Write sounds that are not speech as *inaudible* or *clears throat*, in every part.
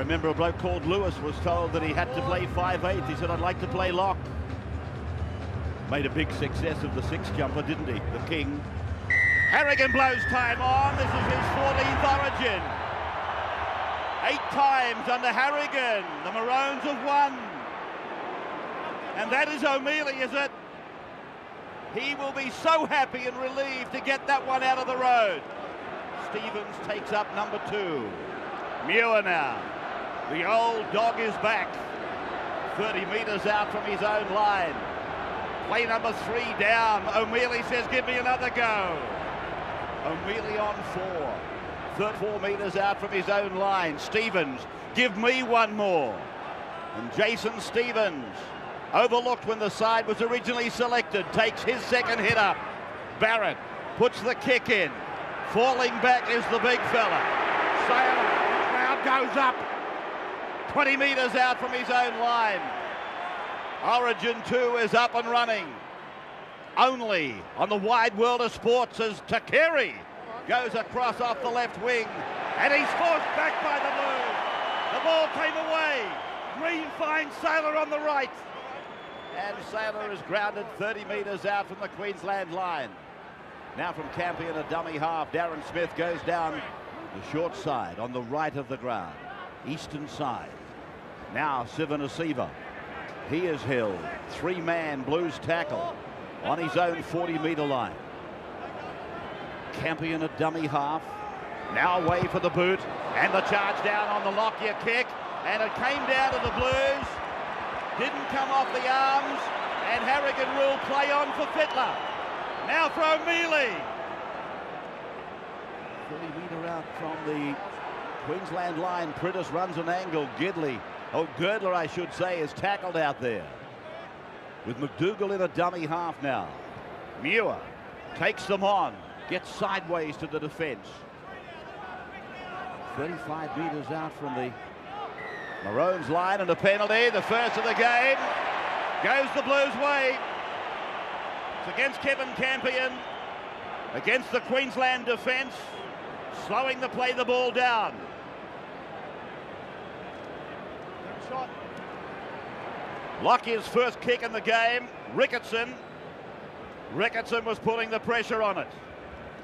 remember a bloke called Lewis was told that he had to play 5'8". He said, I'd like to play lock. Made a big success of the six jumper, didn't he? The King. Harrigan blows time on. This is his 14th origin. Eight times under Harrigan. The Maroons have won. And that is O'Meley, is it? He will be so happy and relieved to get that one out of the road. Stevens takes up number two. Muir now. The old dog is back. 30 metres out from his own line. Play number three down. O'Meley says, give me another go. O'Meley on four. 34 metres out from his own line. Stevens, give me one more. And Jason Stevens, overlooked when the side was originally selected, takes his second hit up. Barrett puts the kick in. Falling back is the big fella. Sailor, crowd goes up. 20 metres out from his own line. Origin 2 is up and running. Only on the wide world of sports as Tuqiri goes across off the left wing and he's forced back by the blue. The ball came away. Green finds Sailor on the right. And Sailor is grounded 30 metres out from the Queensland line. Now from Campion, a dummy half. Darren Smith goes down the short side on the right of the ground. Eastern side. Now Civoniceva. He is held. Three-man Blues tackle on his own 40-metre line. Campion a dummy half. Now away for the boot. And the charge down on the Lockyer kick. And it came down to the Blues. Didn't come off the arms. And Harrigan will play on for Fittler. Now for O'Meley. 30 metre out from the Queensland line. Priddis runs an angle. Gidley, oh Girdler I should say, is tackled out there. With MacDougall in a dummy half now. Muir takes them on. Gets sideways to the defence. 35 metres out from the Maroons line and a penalty. The first of the game. Goes the Blues way. It's against Kevin Campion. Against the Queensland defence. Slowing the play the ball down. Shot. Lockyer's first kick in the game. Ricketson. Ricketson was putting the pressure on it.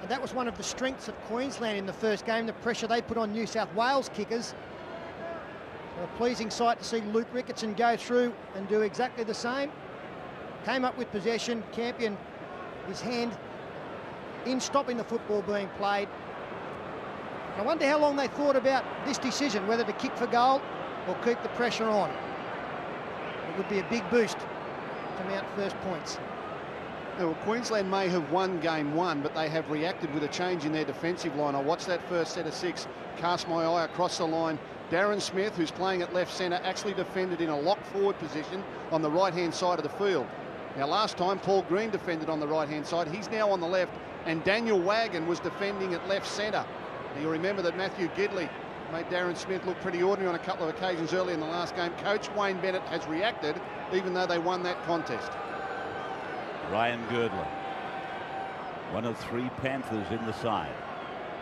And that was one of the strengths of Queensland in the first game, the pressure they put on New South Wales kickers. So a pleasing sight to see Luke Ricketson go through and do exactly the same. Came up with possession, Campion, his hand in stopping the football being played. I wonder how long they thought about this decision, whether to kick for goal or keep the pressure on. It would be a big boost to mount first points. Well, Queensland may have won game one, but they have reacted with a change in their defensive line. I watched that first set of six, cast my eye across the line. Darren Smith, who's playing at left centre, actually defended in a lock forward position on the right-hand side of the field. Now, last time, Paul Green defended on the right-hand side. He's now on the left, and Daniel Wagon was defending at left centre. Now, you remember that Matthew Gidley made Darren Smith look pretty ordinary on a couple of occasions early in the last game. Coach Wayne Bennett has reacted, even though they won that contest. Ryan Girdler, one of three Panthers in the side.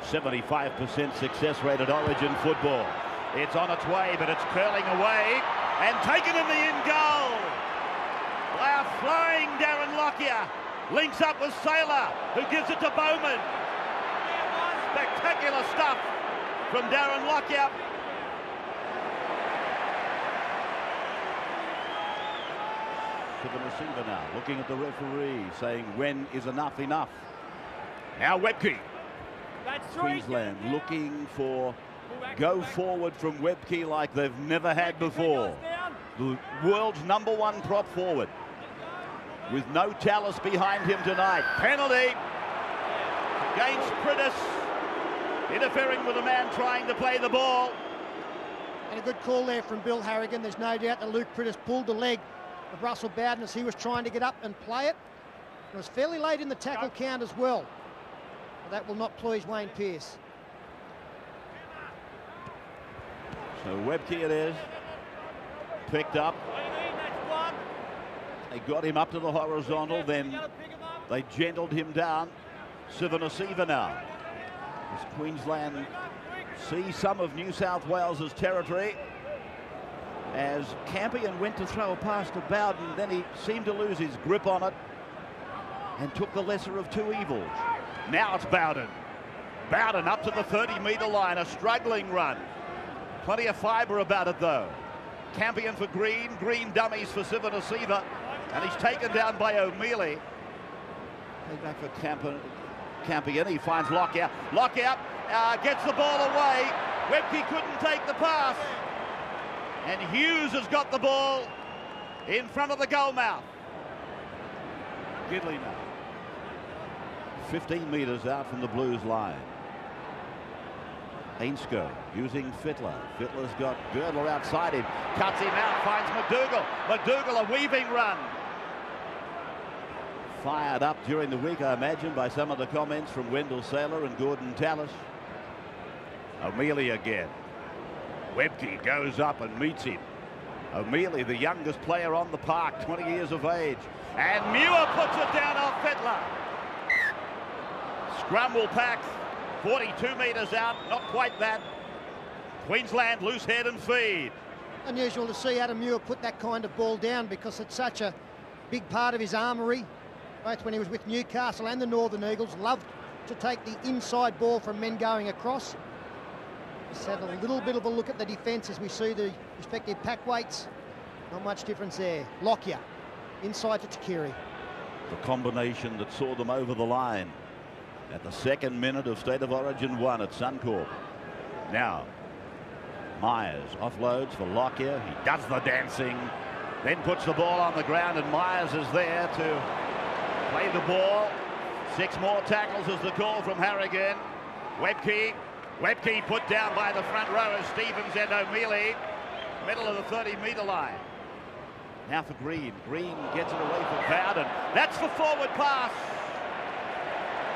75% success rate at Origin football. It's on its way, but it's curling away and taken in the in goal a flying Darren Lockyer. Links up with Sailor, who gives it to Bowman. Spectacular stuff from Darren Lockyer. to the receiver now, looking at the referee, saying when is enough enough. Now Webcke. Queensland looking for go forward from Webcke like they've never had before. The world's number one prop forward with no Tallis behind him tonight. Penalty against Priddis, interfering with a man trying to play the ball. And a good call there from Bill Harrigan. There's no doubt that Luke Priddis pulled the leg of Russell Bowden as he was trying to get up and play it. It was fairly late in the tackle count as well. But that will not please Wayne Pearce. So Webcke it is. Picked up. They got him up to the horizontal, then they gentled him down. Civoniceva now. As Queensland see some of New South Wales's territory as Campion went to throw a pass to Bowden. Then he seemed to lose his grip on it and took the lesser of two evils. Now it's Bowden. Bowden up to the 30 metre line, a struggling run. Plenty of fibre about it though. Campion for Green, Green dummies for Civoniceva, and he's taken down by O'Meley. back for Campion. Campion, he finds Lockout. Lockout uh, gets the ball away. Webcke couldn't take the pass. And Hughes has got the ball in front of the goal mouth. Gidley now. 15 metres out from the Blues line. Ainscough using Fittler. Fittler's got Girdler outside him. Cuts him out, finds MacDougall. MacDougall a weaving run. Fired up during the week, I imagine, by some of the comments from Wendell Sailor and Gordon Tallis. O'Meley again. Webcke goes up and meets him. O'Meley, the youngest player on the park, 20 years of age. And Muir puts it down off Fittler. Scrum will pack 42 metres out, not quite that. Queensland loose head and feed. Unusual to see Adam Muir put that kind of ball down because it's such a big part of his armoury, both when he was with Newcastle and the Northern Eagles. Loved to take the inside ball from men going across. Just have a little bit of a look at the defence as we see the respective pack weights. Not much difference there. Lockyer, inside to Tuqiri. The combination that saw them over the line at the second minute of State of Origin 1 at Suncorp. Now, Meyers offloads for Lockyer. He does the dancing, then puts the ball on the ground, and Meyers is there to play the ball. Six more tackles is the call from Harrigan. Webcke, Webcke put down by the front rowers, Stevens and O'Meley, middle of the 30-metre line. Now for Green. Green gets it away from Bowden. That's the forward pass.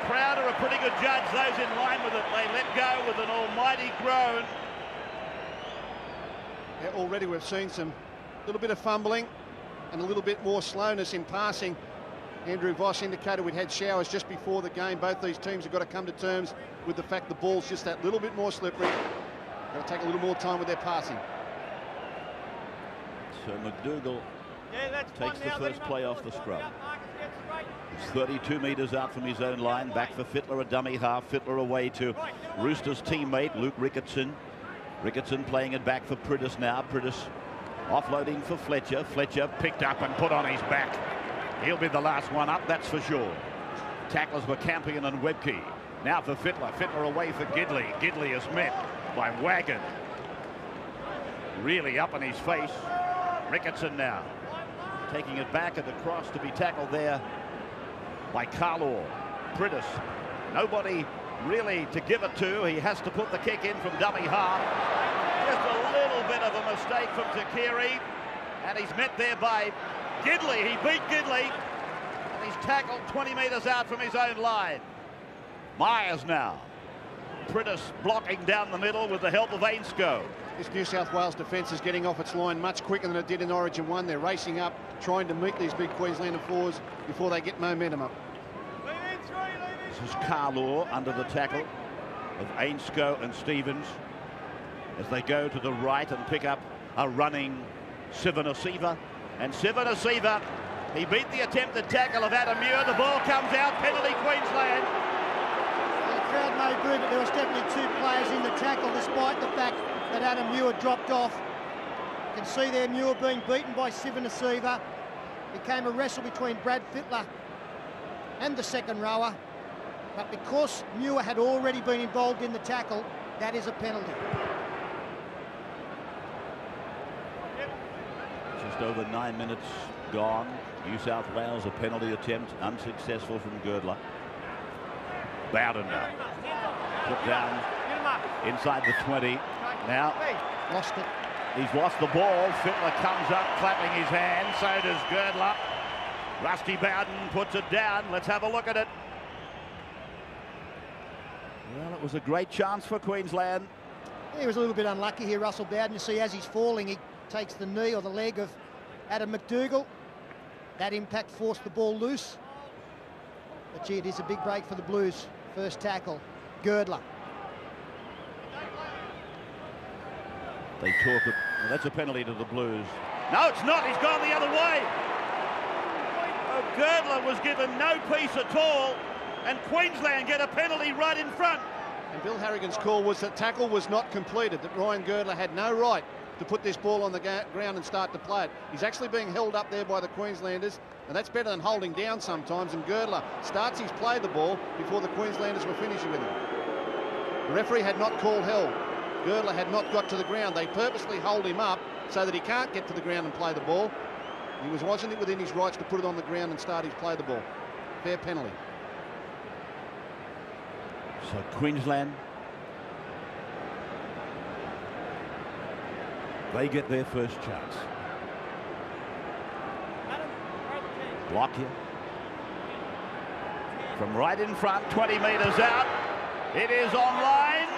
Crowder a pretty good judge. Those in line with it, they let go with an almighty groan. Yeah, already we've seen some little bit of fumbling and a little bit more slowness in passing. Andrew Voss indicated we'd had showers just before the game. Both these teams have got to come to terms with the fact the ball's just that little bit more slippery. Got to take a little more time with their passing. So MacDougall yeah, takes the first play off the scrum. He's 32 metres out from his own line. Back for Fittler, a dummy half. Fittler away to Roosters' teammate, Luke Ricketson. Ricketson playing it back for Priddis now. Priddis offloading for Fletcher. Fletcher picked up and put on his back. He'll be the last one up, that's for sure. Tacklers were Campion and Webcke. Now for Fittler. Fittler away for Gidley. Gidley is met by Wagon. Really up in his face. Ricketson now. Taking it back at the cross to be tackled there by Carlaw. Priddis. Nobody really to give it to. He has to put the kick in from dummy half. Just a little bit of a mistake from Tuqiri. And he's met there by Gidley. He beat Gidley. And he's tackled 20 metres out from his own line. Meyers now. Priddis blocking down the middle with the help of Ainscough. This New South Wales defence is getting off its line much quicker than it did in Origin 1. They're racing up, trying to meet these big Queenslander fours before they get momentum up. This is Carlaw under the tackle of Ainscough and Stevens as they go to the right and pick up a running Civoniceva. And Civoniceva, he beat the attempted tackle of Adam Muir. The ball comes out, penalty Queensland. The crowd may boo, but there was definitely two players in the tackle despite the fact that Adam Muir dropped off. You can see there Muir being beaten by Civoniceva. Became a wrestle between Brad Fittler and the second rower. But because Muir had already been involved in the tackle, that is a penalty. Just over nine minutes gone. New South Wales a penalty attempt unsuccessful from Girdler. Bowden now. Put down inside the 20. Now, lost it. He's lost the ball. Fittler comes up, clapping his hands. So does Girdler. Rusty Bowden puts it down. Let's have a look at it. Well, it was a great chance for Queensland. He was a little bit unlucky here, Russell Bowden. You see, as he's falling, he takes the knee or the leg of Adam MacDougall. That impact forced the ball loose. But gee, it is a big break for the Blues. First tackle, Girdler. They talk of, well, that's a penalty to the Blues. No, it's not. He's gone the other way. Oh, Girdler was given no peace at all, and Queensland get a penalty right in front. And Bill Harrigan's call was that tackle was not completed, that Ryan Girdler had no right to put this ball on the ground and start to play it. He's actually being held up there by the Queenslanders, and that's better than holding down sometimes. And Girdler starts his play the ball before the Queenslanders were finished with him. The referee had not called held. Girdler had not got to the ground. They purposely hold him up so that he can't get to the ground and play the ball. He was wasn't it within his rights to put it on the ground and start his play the ball. Fair penalty. So Queensland, they get their first chance. Block here. from right in front, 20 metres out. It is online.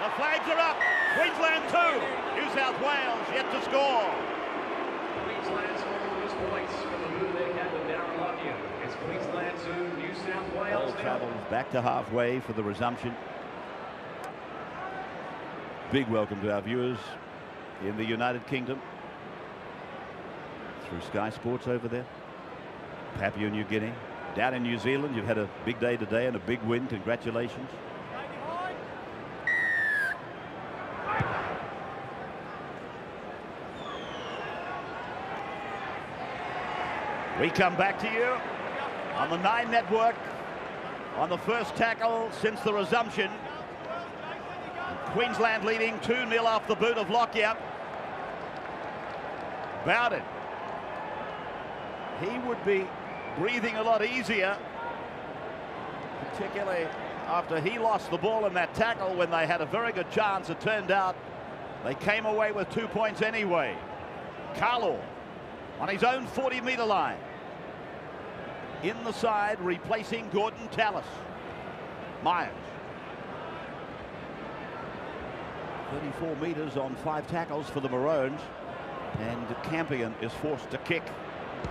The flags are up. Queensland 2, New South Wales yet to score. Queensland scores points for the move they had with Darren Lockyer. It's Queensland 2, New South Wales travels back to halfway for the resumption. Big welcome to our viewers in the United Kingdom through Sky Sports over there. Papua New Guinea. Down in New Zealand, you've had a big day today and a big win. Congratulations. We come back to you on the Nine Network on the first tackle since the resumption. Queensland leading 2-0 off the boot of Lockyer. Bowden. He would be breathing a lot easier, particularly after he lost the ball in that tackle when they had a very good chance. It turned out they came away with two points anyway. Carlaw on his own 40-metre line. In the side, replacing Gordon Tallis. Meyers. 34 metres on five tackles for the Maroons. And Campion is forced to kick.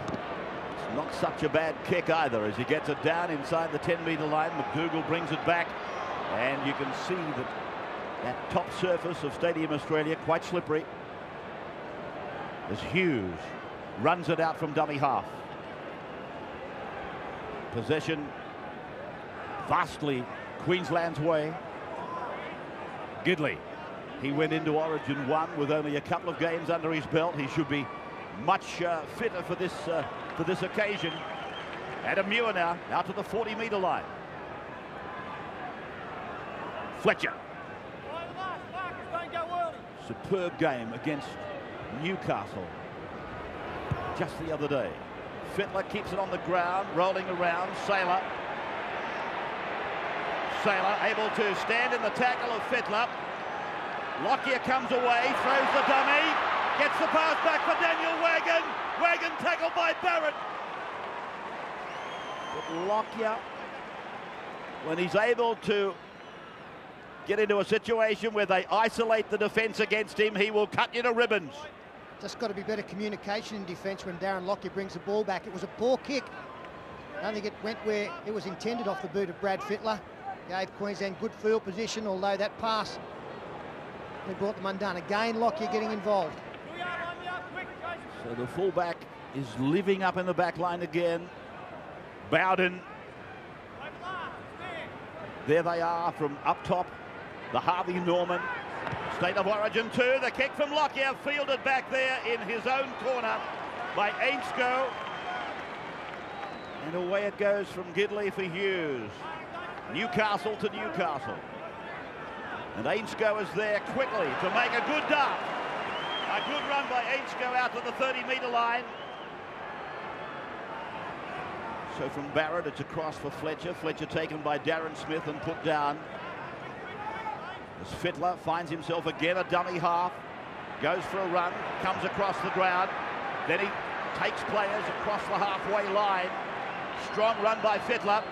It's not such a bad kick either as he gets it down inside the 10-metre line. MacDougall brings it back. And you can see that that top surface of Stadium Australia quite slippery. As Hughes runs it out from dummy half. Possession vastly Queensland's way. Gidley. He went into Origin 1 with only a couple of games under his belt. He should be much uh, fitter for this uh, for this occasion. Adam Muir now out to the 40-metre line. Fletcher. Superb game against Newcastle just the other day. Fittler keeps it on the ground, rolling around. Sailor. Sailor able to stand in the tackle of Fittler. Lockyer comes away, throws the dummy, gets the pass back for Daniel Wagon. Wagon tackled by Barrett. But Lockyer, when he's able to get into a situation where they isolate the defence against him, he will cut you to ribbons. Just got to be better communication in defence when Darren Lockyer brings the ball back. It was a poor kick. I don't think it went where it was intended off the boot of Brad Fittler. Gave Queensland good field position, although that pass they brought them undone. Again, Lockyer getting involved. So the fullback is living up in the back line again. Bowden. There they are from up top. The Harvey Norman. State of Origin 2. The kick from Lockyer fielded back there in his own corner by Ainscough. And away it goes from Gidley for Hughes. Newcastle to Newcastle. And Ainscough is there quickly to make a good dart. A good run by Ainscough out to the 30-metre line. So from Barrett, it's across for Fletcher. Fletcher taken by Darren Smith and put down. As Fittler finds himself again a dummy half. Goes for a run, comes across the ground. Then he takes players across the halfway line. Strong run by Fittler.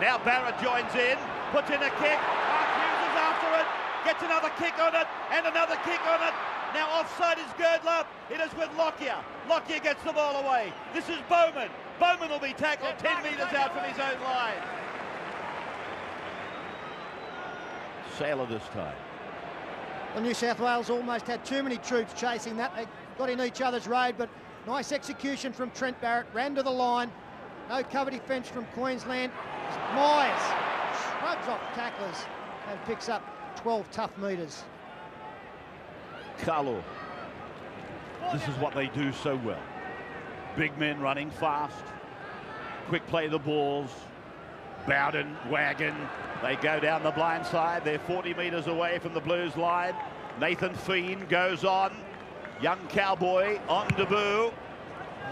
Now Barrett joins in, puts in a kick. Mark Hughes is after it, gets another kick on it, and another kick on it. Now offside is Girdler. It is with Lockyer. Lockyer gets the ball away. This is Bowman. Bowman will be tackled 10 metres out from his own line. Sailor this time. Well, New South Wales almost had too many troops chasing that. They got in each other's road, but nice execution from Trent Barrett. Ran to the line. No cover defence from Queensland. Meyers shrugs off tacklers and picks up 12 tough metres. Carlaw. This is what they do so well. Big men running fast. Quick play the balls. Bowden, Wagon. They go down the blind side. They're 40 metres away from the Blues line. Nathan Fien goes on. Young Cowboy on debut.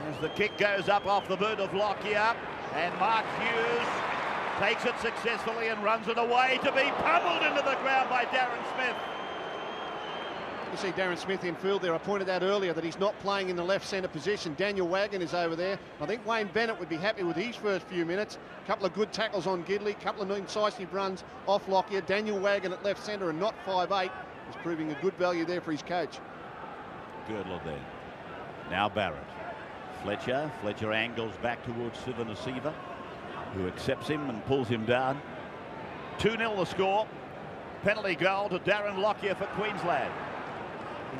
As the kick goes up off the boot of Lockyer. And Mark Hughes takes it successfully and runs it away to be pummeled into the ground by Darren Smith. You see Darren Smith in field there. I pointed out earlier that he's not playing in the left centre position. Daniel Wagon is over there. I think Wayne Bennett would be happy with his first few minutes. A couple of good tackles on Gidley, a couple of incisive runs off Lockyer. Daniel Wagon at left centre and not 5'8 is proving a good value there for his coach. Girdler there. Now Barrett. Fletcher. Fletcher angles back towards Civoniceva, who accepts him and pulls him down. 2-0 the score. Penalty goal to Darren Lockyer for Queensland.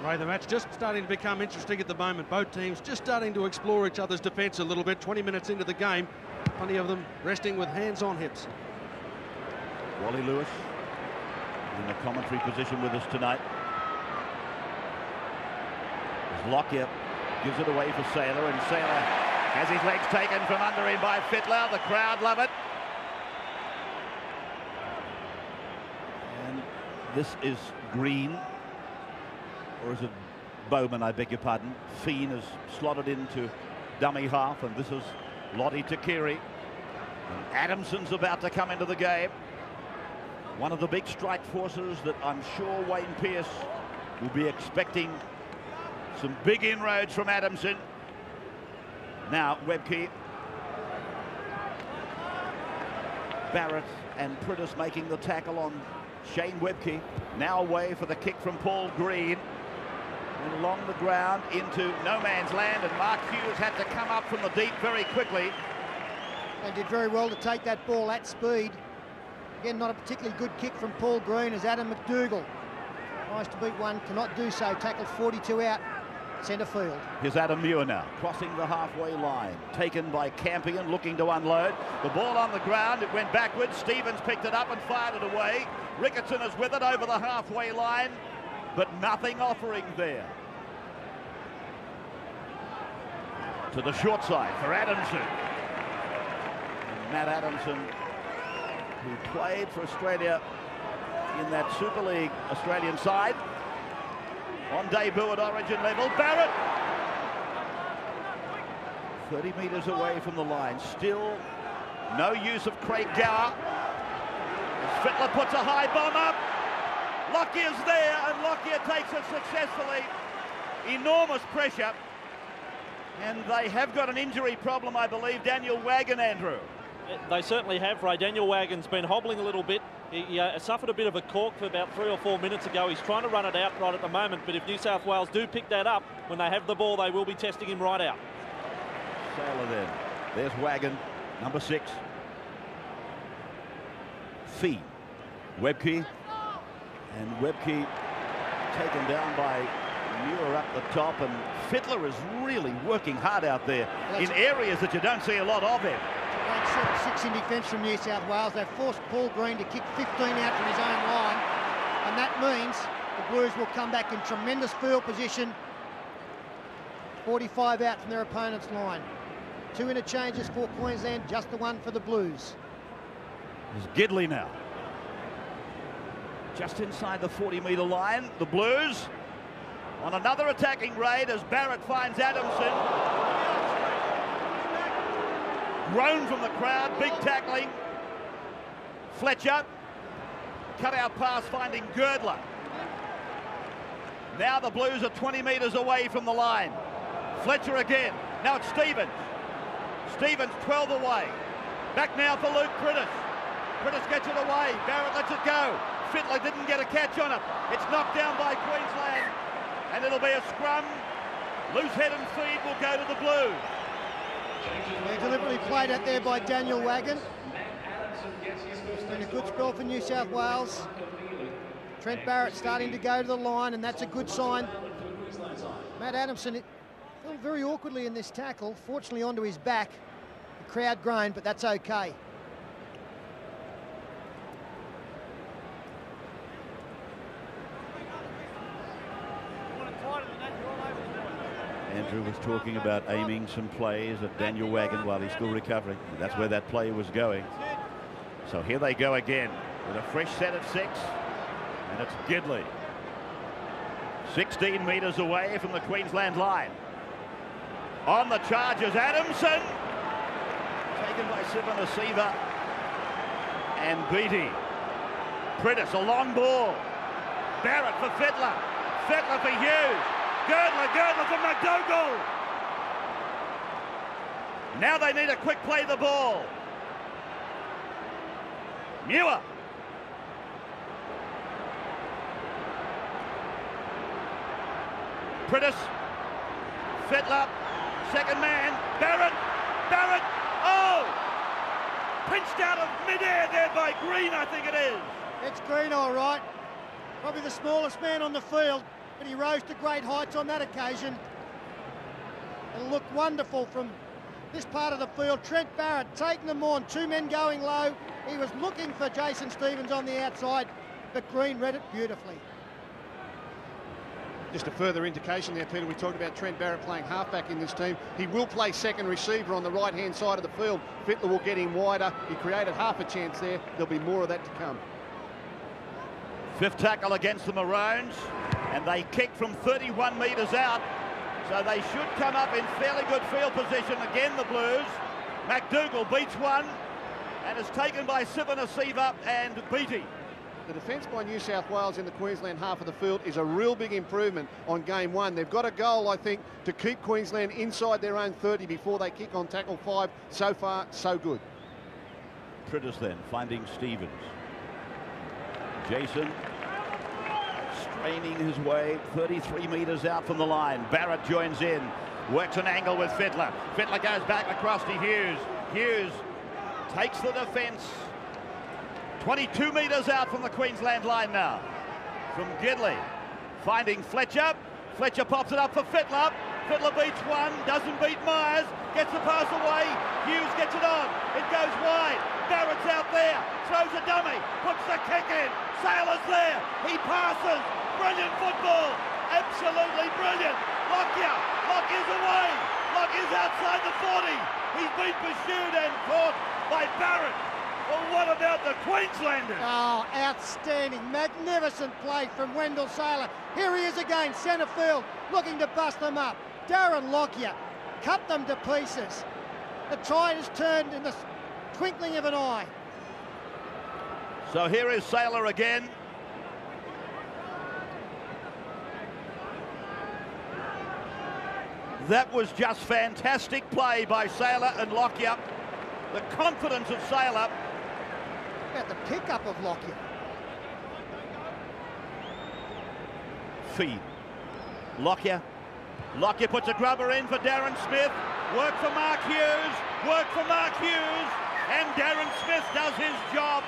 Ray, the match just starting to become interesting at the moment. Both teams just starting to explore each other's defence a little bit. 20 minutes into the game, plenty of them resting with hands on hips. Wally Lewis in the commentary position with us tonight. As Lockyer gives it away for Sailor, and Sailor has his legs taken from under him by Fittler. The crowd love it. And this is Green, or is it Bowman, I beg your pardon. Fien is slotted into dummy half, and this is Lottie. And Adamson's about to come into the game. One of the big strike forces that I'm sure Wayne Pearce will be expecting some big inroads from Adamson. Now Webcke. Barrett and Priddis making the tackle on Shane Webcke. Now away for the kick from Paul Green. And along the ground into no man's land and Mark Hughes had to come up from the deep very quickly. And did very well to take that ball at speed. Again, not a particularly good kick from Paul Green as Adam MacDougall tries to beat one, cannot do so. Tackled 42 out, centre field. Here's Adam Muir now, crossing the halfway line. Taken by Campion, looking to unload. The ball on the ground, it went backwards. Stevens picked it up and fired it away. Ricketson is with it over the halfway line, but nothing offering there. To the short side for Adamson. And Matt Adamson, who played for Australia in that Super League Australian side. On debut at origin level, Barrett 30 metres away from the line. Still no use of Craig Gower. Fittler puts a high bomb up. Lockyer's there and Lockyer takes it successfully. Enormous pressure. And they have got an injury problem, I believe, Daniel Wagon, Andrew. They certainly have, Ray. Daniel Wagon's been hobbling a little bit. He uh, suffered a bit of a cork for about three or four minutes ago. He's trying to run it out right at the moment, but if New South Wales do pick that up, when they have the ball, they will be testing him right out. Sailor then. There's Wagon, number six. Fee. Webcke. And Webcke taken down by Muir up the top. And Fittler is really working hard out there in areas that you don't see a lot of him. In defence from New South Wales. They've forced Paul Green to kick 15 out from his own line. And that means the Blues will come back in tremendous field position. 45 out from their opponent's line. Two interchanges for Queensland, just the one for the Blues. There's Gidley now. Just inside the 40 metre line, the Blues on another attacking raid as Barrett finds Adamson. Groan from the crowd, big tackling. Fletcher, cut out pass finding Girdler. Now the Blues are 20 metres away from the line. Fletcher again. Now it's Stevens. Stevens 12 away. Back now for Luke Priddis. Priddis gets it away. Barrett lets it go. Fittler didn't get a catch on it. It's knocked down by Queensland. And it'll be a scrum. Loose head and feed will go to the Blues. They're deliberately played out there by Daniel Wagon. It's been a good spell for New South Wales. Trent Barrett starting to go to the line, and that's a good sign. Matt Adamson fell very awkwardly in this tackle, fortunately onto his back. The crowd groaned, but that's okay. Andrew was talking about aiming some plays at Daniel Wagon while he's still recovering. That's where that play was going. So here they go again with a fresh set of six. And it's Gidley. 16 metres away from the Queensland line. On the charges, Adamson. Taken by Civoniceva. And Beattie. Priddis, a long ball. Barrett for Fittler. Fittler for Hughes. Girdler, Girdler for MacDougall. Now they need a quick play the ball. Muir. Priddis. Fittler. Second man. Barrett. Barrett. Oh! Pinched out of midair there by Green, I think it is. It's Green, all right. Probably the smallest man on the field, but he rose to great heights on that occasion. It'll look wonderful from this part of the field. Trent Barrett taking them on, two men going low. He was looking for Jason Stevens on the outside, but Green read it beautifully. Just a further indication there, Peter. We talked about Trent Barrett playing halfback in this team. He will play second receiver on the right-hand side of the field. Fittler will get him wider. He created half a chance there. There'll be more of that to come. Fifth tackle against the Maroons, and they kick from 31 metres out, so they should come up in fairly good field position. Again, the Blues. MacDougall beats one, and is taken by Civoniceva and Beattie. The defence by New South Wales in the Queensland half of the field is a real big improvement on game one. They've got a goal, I think, to keep Queensland inside their own 30 before they kick on tackle five. So far, so good. Priddis then finding Stevens. Jason straining his way 33 metres out from the line. Barrett joins in, works an angle with Fittler. Fittler goes back across to Hughes. Hughes takes the defence. 22 metres out from the Queensland line now. From Gidley, finding Fletcher. Fletcher pops it up for Fittler. Fittler beats one, doesn't beat Meyers, gets the pass away. Hughes gets it on. It goes wide. Barrett's out there, throws a dummy, puts the kick in. Sailor's there. He passes. Brilliant football. Absolutely brilliant. Lockyer. Lock is away. Lock is outside the 40. He's been pursued and caught by Barrett. Well, what about the Queenslanders? Oh, outstanding, magnificent play from Wendell Sailor. Here he is again, centre field, looking to bust them up. Darren Lockyer cut them to pieces. The tide has turned in the twinkling of an eye. So here is Sailor again. That was just fantastic play by Sailor and Lockyer. The confidence of Sailor. About the pickup of Lockyer. Feed. Lockyer. Lockyer puts a grubber in for Darren Smith. Work for Mark Hughes. Work for Mark Hughes. And Darren Smith does his job.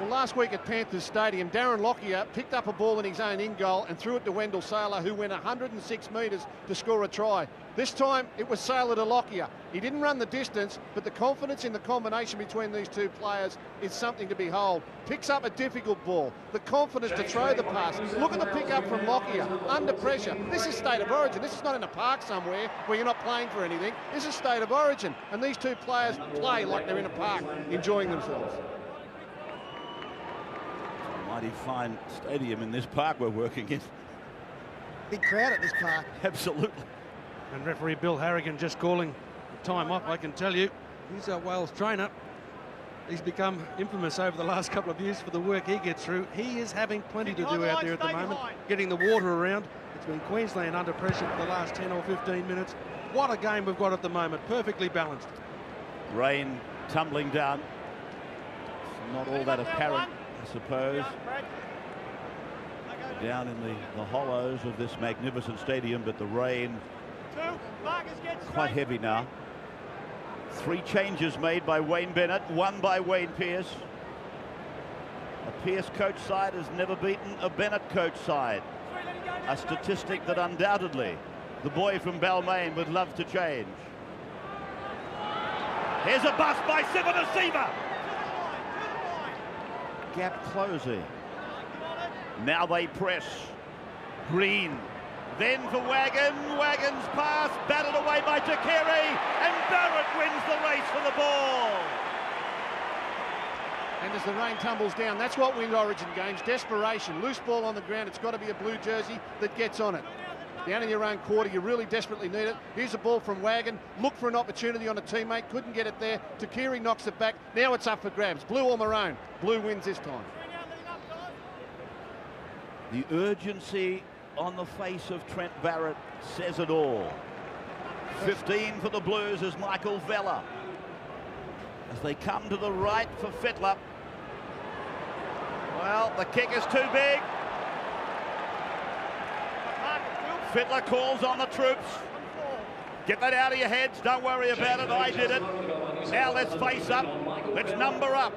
Well, last week at Panthers Stadium, Darren Lockyer picked up a ball in his own in goal and threw it to Wendell Sailor, who went 106 metres to score a try. This time it was Sailor to Lockyer. He didn't run the distance, but the confidence in the combination between these two players is something to behold. Picks up a difficult ball, the confidence to throw the pass. Look at the pick up from Lockyer under pressure. This is state of origin. This is not in a park somewhere where you're not playing for anything. This is state of origin, and these two players play like they're in a park, enjoying themselves. Mighty fine stadium in this park we're working in. Big crowd at this park. Absolutely. And referee Bill Harrigan just calling time off, I can tell you. He's a Wales trainer. He's become infamous over the last couple of years for the work he gets through. He is having plenty to do out there at the moment, getting the water around. It's been Queensland under pressure for the last 10 or 15 minutes. What a game we've got at the moment, perfectly balanced. Rain tumbling down. Not all that apparent, I suppose. Down in the, the hollows of this magnificent stadium, but the rain quite heavy now. Three changes made by Wayne Bennett, one by Wayne Pearce. A Pearce coach side has never beaten a Bennett coach side. A statistic that undoubtedly the boy from Balmain would love to change. Here's a bust by Civoniceva. Gap closing. Now they press. Green. Then for Wagon. Wagon's pass batted away by Tuqiri. And Barrett wins the race for the ball. And as the rain tumbles down, that's what wins Origin games. Desperation. Loose ball on the ground. It's got to be a blue jersey that gets on it. Down in your own quarter, you really desperately need it. Here's a ball from Wagon. Look for an opportunity on a teammate. Couldn't get it there. Tuqiri knocks it back. Now it's up for grabs. Blue or maroon. Blue wins this time. The urgency on the face of Trent Barrett says it all. 15 for the Blues is Michael Vella. As they come to the right for Fittler. Well, the kick is too big. Fittler calls on the troops. Get that out of your heads. Don't worry about it. I did it. Now let's face up. Let's number up.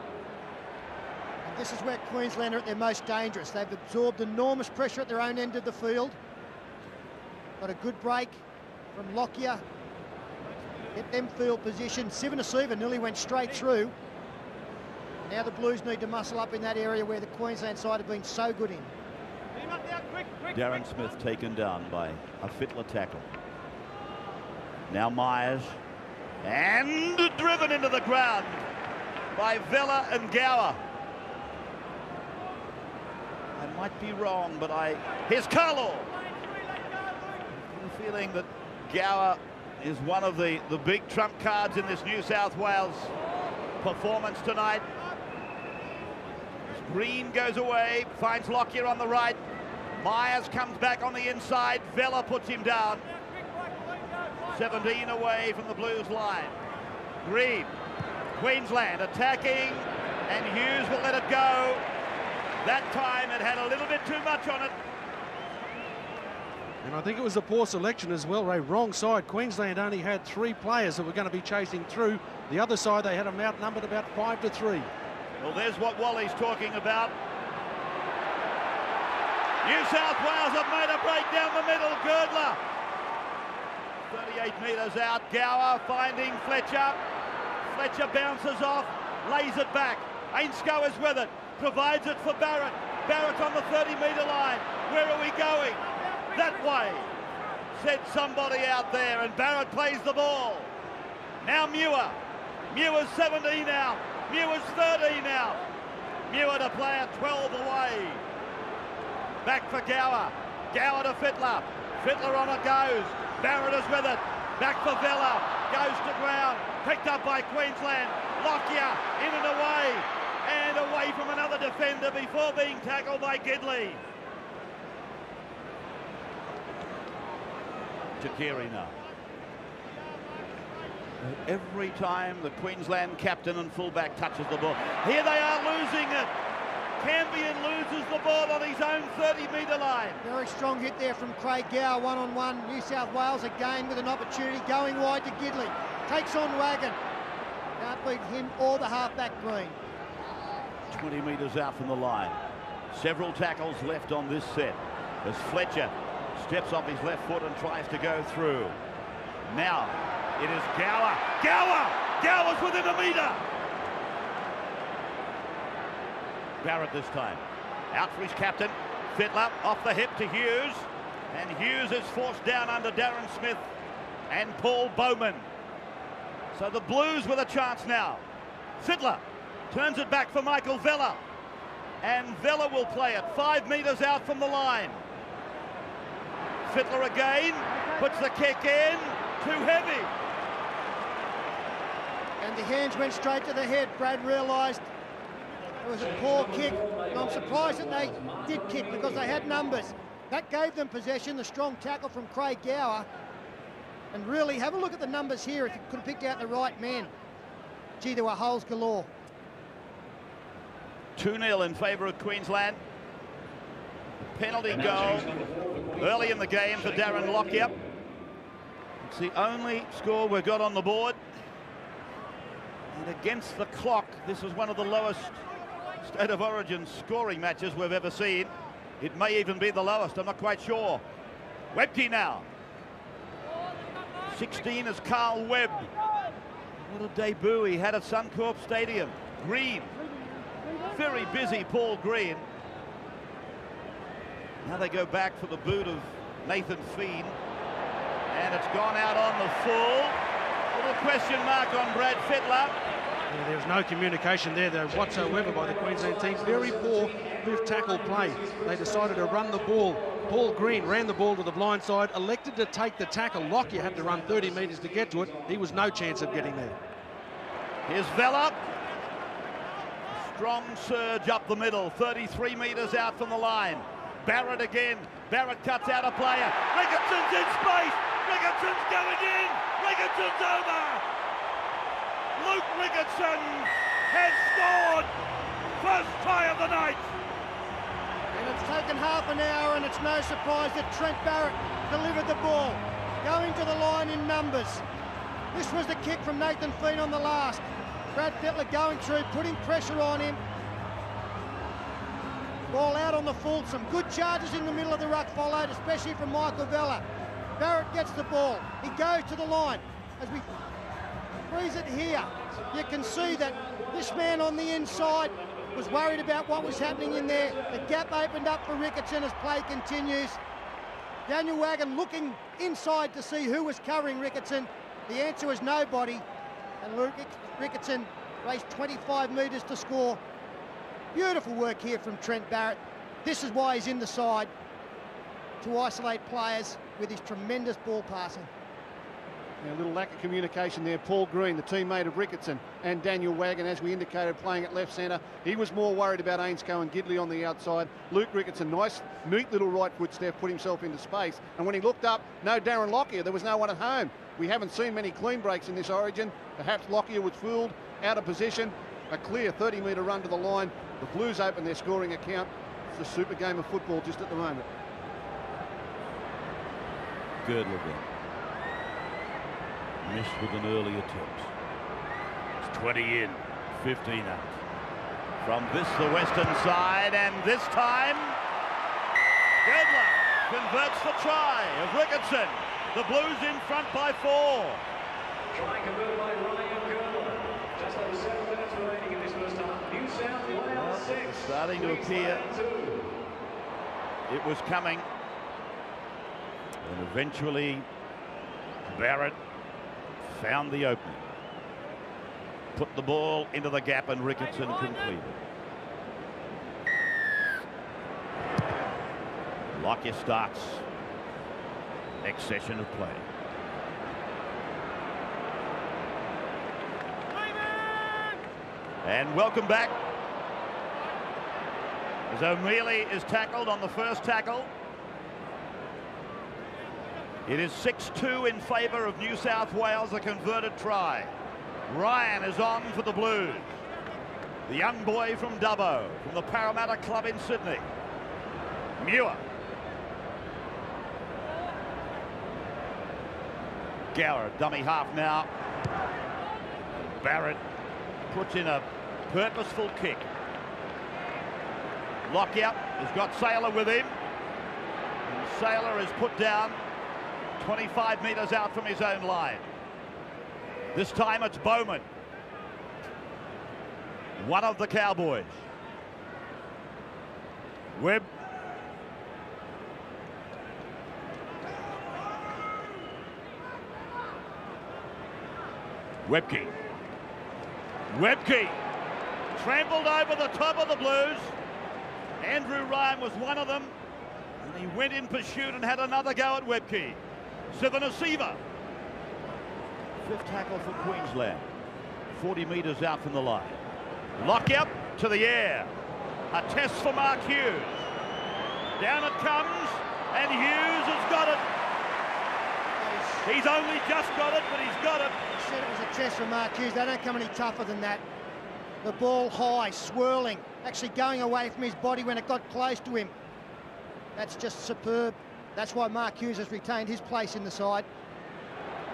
And this is where Queensland are at their most dangerous. They've absorbed enormous pressure at their own end of the field. Got a good break from Lockyer. Get them field position. Civoniceva nearly went straight through. Now the Blues need to muscle up in that area where the Queensland side have been so good in. Darren Smith taken down by a Fittler tackle. Now Meyers. And driven into the ground by Vella and Gower. I might be wrong, but I... Here's Carlaw. the feeling that Gower is one of the, the big trump cards in this New South Wales performance tonight. Green goes away, finds Lockyer on the right. Meyers comes back on the inside. Vella puts him down. 17 away from the Blues line. Green, Queensland attacking, and Hughes will let it go. That time it had a little bit too much on it. And I think it was a poor selection as well, Ray. Wrong side. Queensland only had three players that were going to be chasing through. The other side, they had them outnumbered about five to three. Well, there's what Wally's talking about. New South Wales have made a break down the middle. Girdler. 38 metres out. Gower finding Fletcher. Fletcher bounces off, lays it back. Ainscough is with it. Provides it for Barrett. Barrett on the 30 metre line. Where are we going? That way. Said somebody out there, and Barrett plays the ball. Now Muir. Muir's 17 now. Muir's 13 now. Muir to play at 12 away. Back for Gower. Gower to Fittler. Fittler on it goes. Barrett is with it. Back for Vella. Goes to ground. Picked up by Queensland. Lockyer in and away. And away from another defender before being tackled by Gidley. Tuqiri now. Every time the Queensland captain and fullback touches the ball. Here they are losing it. Campion loses the ball on his own 30-metre line. Very strong hit there from Craig Gower, one-on-one. New South Wales again with an opportunity, going wide to Gidley. Takes on Wagon. Can't beat him or the halfback Green. 20 metres out from the line. Several tackles left on this set as Fletcher steps off his left foot and tries to go through. Now it is Gower. Gower! Gower's within a metre. Barrett this time. Out for his captain. Fittler off the hip to Hughes. And Hughes is forced down under Darren Smith and Paul Bowman. So the Blues with a chance now. Fittler turns it back for Michael Vella. And Vella will play it five metres out from the line. Fittler again, puts the kick in, too heavy. And the hands went straight to the head. Brad realised it was a poor kick. And I'm surprised that they did kick because they had numbers. That gave them possession, the strong tackle from Craig Gower. And really, have a look at the numbers here if you could have picked out the right man. Gee, there were holes galore. 2-0 in favour of Queensland. Penalty goal early in the game for Darren Lockyer. It's the only score we've got on the board. And against the clock, this was one of the lowest State of Origin scoring matches we've ever seen. It may even be the lowest, I'm not quite sure. Webcke now. 16 is Carl Webb. What a debut he had at Suncorp Stadium. Green. Very busy Paul Green. Now they go back for the boot of Nathan Fien. And it's gone out on the full. Little question mark on Brad Fittler. Yeah, there was no communication there though whatsoever by the Queensland team. Very poor move tackle play. They decided to run the ball. Paul Green ran the ball to the blind side, elected to take the tackle. Lockyer had to run 30 metres to get to it. He was no chance of getting there. Here's Vella. Strong surge up the middle, 33 metres out from the line. Barrett again. Barrett cuts out a player. Ricketson's in space. Ricketson's going in. Ricketson's over. Luke Ricketson has scored. First try of the night. And it's taken half an hour, and it's no surprise that Trent Barrett delivered the ball. Going to the line in numbers. This was the kick from Nathan Fien on the last. Brad Fittler going through, putting pressure on him. Ball out on the full. Some good charges in the middle of the ruck followed, especially from Michael Vella. Barrett gets the ball. He goes to the line. As we freeze it here, you can see that this man on the inside was worried about what was happening in there. The gap opened up for Ricketson as play continues. Daniel Wagon looking inside to see who was covering Ricketson. The answer was nobody. And Luke Ricketson raced 25 metres to score. Beautiful work here from Trent Barrett. This is why he's in the side to isolate players with his tremendous ball passing. A little lack of communication there. Paul Green, the teammate of Ricketson, and Daniel Wagon, as we indicated, playing at left centre. He was more worried about Ainscough and Gidley on the outside. Luke Ricketson, nice, neat little right foot step, put himself into space. And when he looked up, no Darren Lockyer. There was no one at home. We haven't seen many clean breaks in this origin. Perhaps Lockyer was fooled, out of position. A clear 30 metre run to the line. The Blues open their scoring account. It's a super game of football just at the moment. Girdler again. Missed with an early attempt. It's 20 in, 15 out. From this, the western side, and this time, Girdler converts the try of Ricketson. The Blues in front by four. Try converted by Ryan Girdler. Just over seven minutes remaining in this first half. New South Wales six. starting to appear. It was coming. And eventually, Barrett found the opening. Put the ball into the gap and Ricketson completed. Lockyer starts next session of play. And welcome back. As O'Meley is tackled on the first tackle. It is 6-2 in favour of New South Wales, a converted try. Ryan is on for the Blues. The young boy from Dubbo, from the Parramatta Club in Sydney. Muir. Gower, dummy half now. Barrett puts in a purposeful kick. Lockyer has got Sailor with him. And Sailor is put down 25 metres out from his own line. This time it's Bowman. One of the Cowboys. Webb. Webcke. Webcke trampled over the top of the Blues. Andrew Ryan was one of them. And he went in pursuit and had another go at Webcke. Civoniceva. Fifth tackle for Queensland. 40 metres out from the line. Lockyer to the air. A test for Mark Hughes. Down it comes, and Hughes has got it. He's only just got it, but he's got it. I said it was a test for Mark Hughes. They don't come any tougher than that. The ball high, swirling, actually going away from his body when it got close to him. That's just superb. That's why Mark Hughes has retained his place in the side.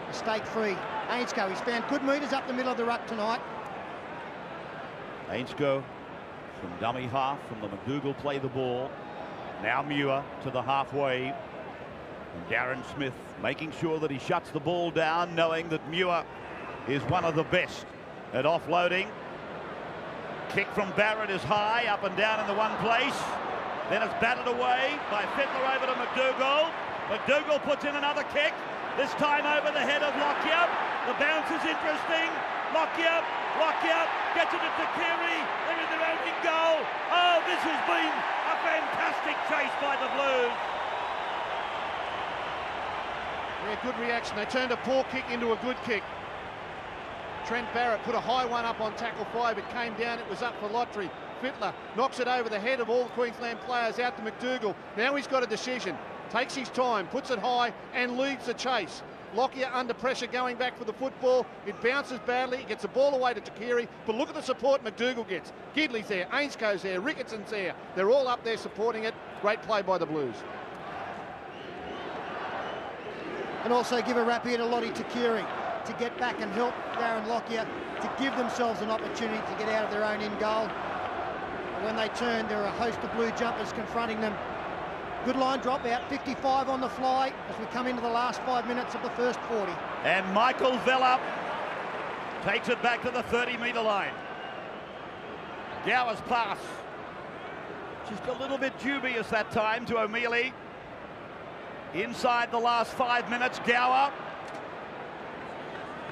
Mistake free. Ainscough, he's found good metres up the middle of the ruck tonight. Ainscough from dummy half from the MacDougall play the ball. Now Muir to the halfway. And Darren Smith making sure that he shuts the ball down, knowing that Muir is one of the best at offloading. Kick from Barrett is high, up and down in the one place. Then it's batted away by Fittler over to MacDougall. MacDougall puts in another kick, this time over the head of Lockyer. The bounce is interesting. Lockyer, Lockyer gets it to Tuqiri. They're in their own goal. Oh, this has been a fantastic chase by the Blues. Yeah, good reaction. They turned a poor kick into a good kick. Trent Barrett put a high one up on tackle five. It came down. It was up for Lottery. Fittler knocks it over the head of all the Queensland players out to MacDougall. Now he's got a decision. Takes his time, puts it high, and leads the chase. Lockyer under pressure going back for the football. It bounces badly. He gets the ball away to Tuqiri. But look at the support MacDougall gets. Gidley's there. Ainscough's there. Ricketson's there. They're all up there supporting it. Great play by the Blues. And also give a wrap here to Lote Tuqiri to get back and help Darren Lockyer to give themselves an opportunity to get out of their own in goal. When they turn, there are a host of blue jumpers confronting them. Good line drop out, 55 on the fly as we come into the last five minutes of the first 40. And Michael Vella takes it back to the 30-metre line. Gower's pass. Just a little bit dubious that time to O'Meley. Inside the last five minutes, Gower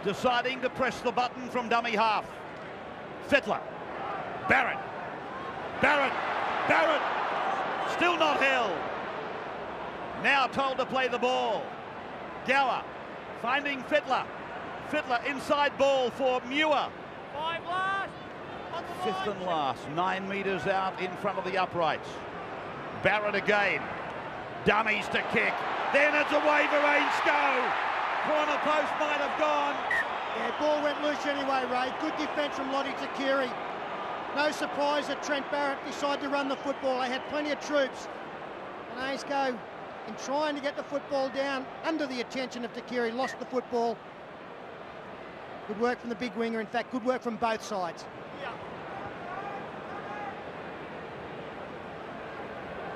deciding to press the button from dummy half. Fittler. Barrett. Barrett. Barrett. Still not held. Now told to play the ball. Gower finding Fittler. Fittler inside ball for Muir. Five last. Fifth and last, nine metres out in front of the uprights. Barrett again. Dummies to kick. Then it's away for Ainscough. Corner post might have gone. Yeah, ball went loose anyway, Ray. Good defence from Lote Tuqiri. No surprise that Trent Barrett decided to run the football. They had plenty of troops. And Ainscough, in trying to get the football down under the attention of Tuqiri, lost the football. Good work from the big winger. In fact, good work from both sides.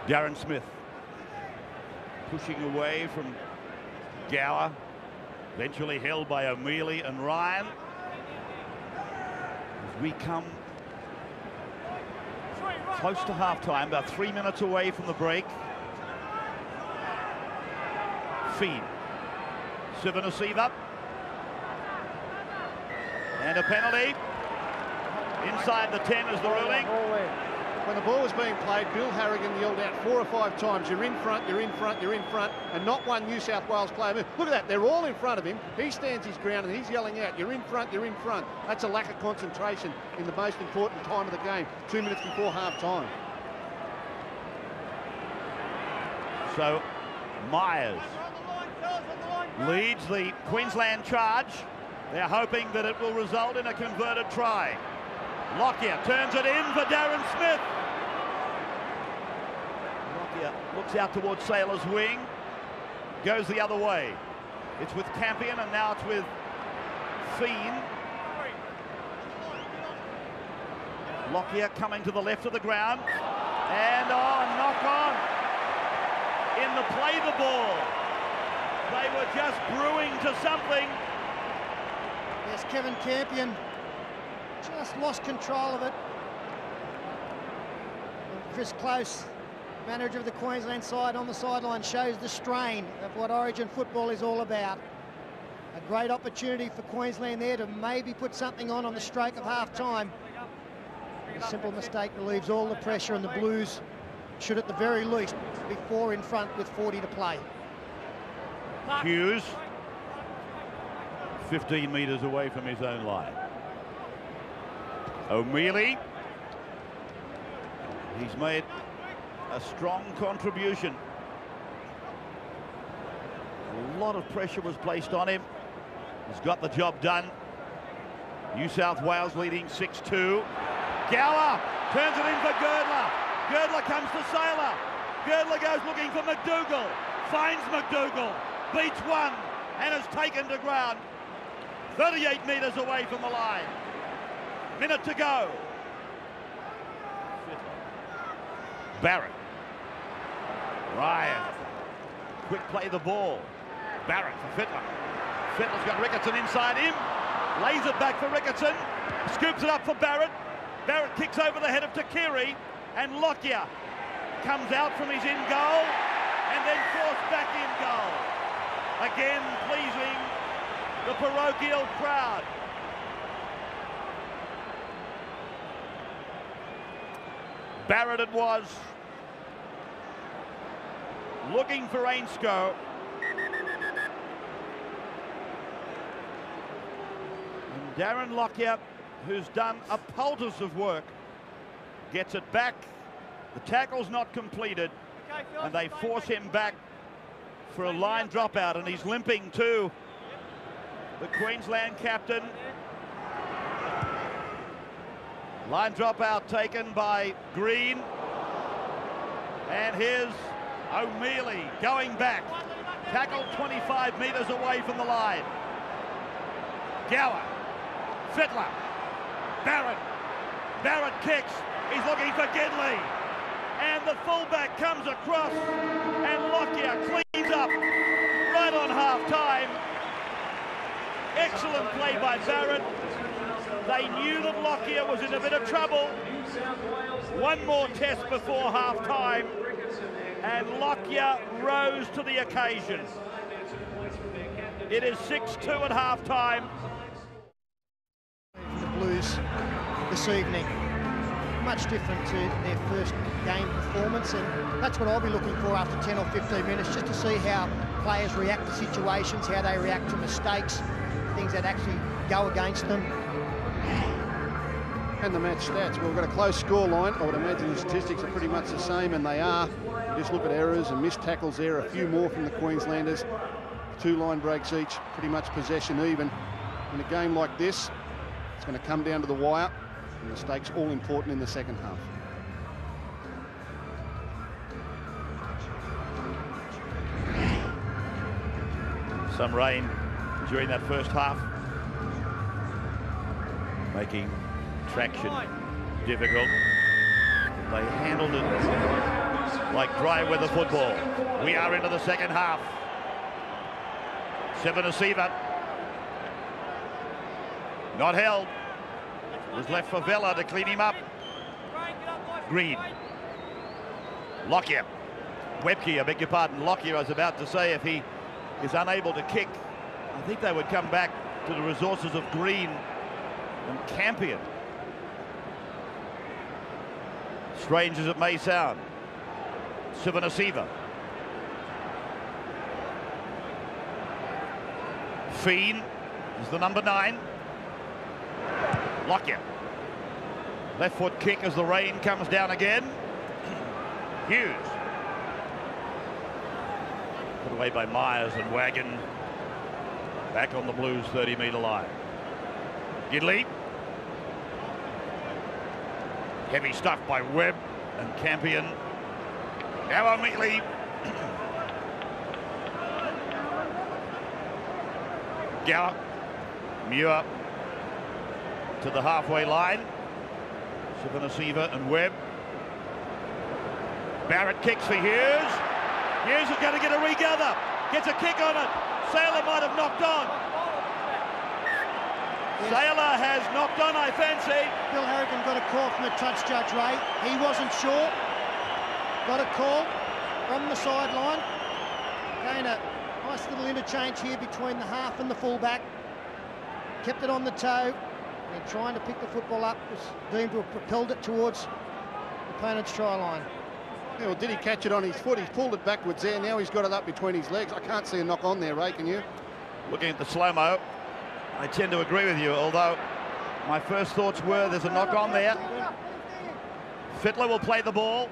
Darren Smith pushing away from Gower. Eventually held by O'Meley and Ryan. As we come close to half-time, about three minutes away from the break. Feed. Civoniceva. And a penalty. Inside the 10 is the ruling. When the ball was being played, Bill Harrigan yelled out four or five times, you're in front, you're in front, you're in front, and not one New South Wales player moved. Look at that, they're all in front of him. He stands his ground and he's yelling out, you're in front, you're in front. That's a lack of concentration in the most important time of the game, two minutes before half time. So Meyers leads the Queensland charge. They're hoping that it will result in a converted try. Lockyer turns it in for Darren Smith. Looks out towards Sailor's wing, goes the other way. It's with Campion and now it's with Fien. Lockyer coming to the left of the ground. And oh, knock on in the play the ball. They were just brewing to something. Yes, Kevin Campion just lost control of it. And Chris Close, manager of the Queensland side on the sideline, shows the strain of what Origin football is all about. A great opportunity for Queensland there to maybe put something on on the stroke of half time. A simple mistake relieves all the pressure and the Blues should at the very least be four in front with 40 to play. Hughes 15 metres away from his own line. O'Meley. He's made a strong contribution. A lot of pressure was placed on him. He's got the job done. New South Wales leading 6-2. Gower turns it in for Girdler. Girdler comes to Sailor. Girdler goes looking for MacDougall. Finds MacDougall. Beats one and is taken to ground. 38 metres away from the line. Minute to go. Barrett. Ryan. Quick play the ball. Barrett for Fittler. Fittler's got Ricketson inside him. Lays it back for Ricketson. Scoops it up for Barrett. Barrett kicks over the head of Tuqiri. And Lockyer comes out from his in goal and then forced back in goal. Again pleasing the parochial crowd. Barrett it was. Looking for Ainscough. And Darren Lockyer, who's done a poultice of work, gets it back. The tackle's not completed, and they force him back for a line dropout, and he's limping too. The Queensland captain. Line dropout taken by Green. And here's O'Meley going back. Tackled 25 metres away from the line. Gower. Fittler. Barrett. Barrett kicks. He's looking for Gidley. And the fullback comes across. And Lockyer cleans up right on half time. Excellent play by Barrett. They knew that Lockyer was in a bit of trouble. One more test before half time. And Lockyer rose to the occasion. It is 6-2 at half time. The Blues this evening. Much different to their first game performance, and that's what I'll be looking for after 10 or 15 minutes, just to see how players react to situations, how they react to mistakes, things that actually go against them. And the match stats. Well, we've got a close score line. I would imagine the statistics are pretty much the same, and they are. Just look at errors and missed tackles there, a few more from the Queenslanders. Two line breaks each, pretty much possession even. In a game like this, it's going to come down to the wire. And mistakes all important in the second half. Some rain during that first half, making traction difficult. They handled it like dry weather football. We are into the second half. Civoniceva. Not held. Was left for Vella to clean him up. Green. Lockyer. Webcke, I beg your pardon. Lockyer, I was about to say, if he is unable to kick, I think they would come back to the resources of Green and Campion. Strange as it may sound. Civoniceva. Fien is the number nine. Lockyer. Left foot kick as the rain comes down again. *clears throat* Hughes. Put away by Meyers and Wagon. Back on the Blues 30 metre line. Gidley. Heavy stuff by Webb and Campion. Now immediately. Gower. Muir to the halfway line. Civoniceva and Webb. Barrett kicks for Hughes. Hughes is going to get a regather. Gets a kick on it. Sailor might have knocked on. Sailor has knocked on, I fancy. Bill Harrigan got a call from the touch judge, Ray. He wasn't sure. Got a call from the sideline. Again, a nice little interchange here between the half and the fullback. Kept it on the toe and trying to pick the football up was deemed to have propelled it towards the opponent's try line. Yeah, well, did he catch it on his foot? He's pulled it backwards there. Now he's got it up between his legs. I can't see a knock on there, Ray, can you? Looking at the slow-mo, I tend to agree with you, although my first thoughts were there's a knock on there. Fittler will play the ball.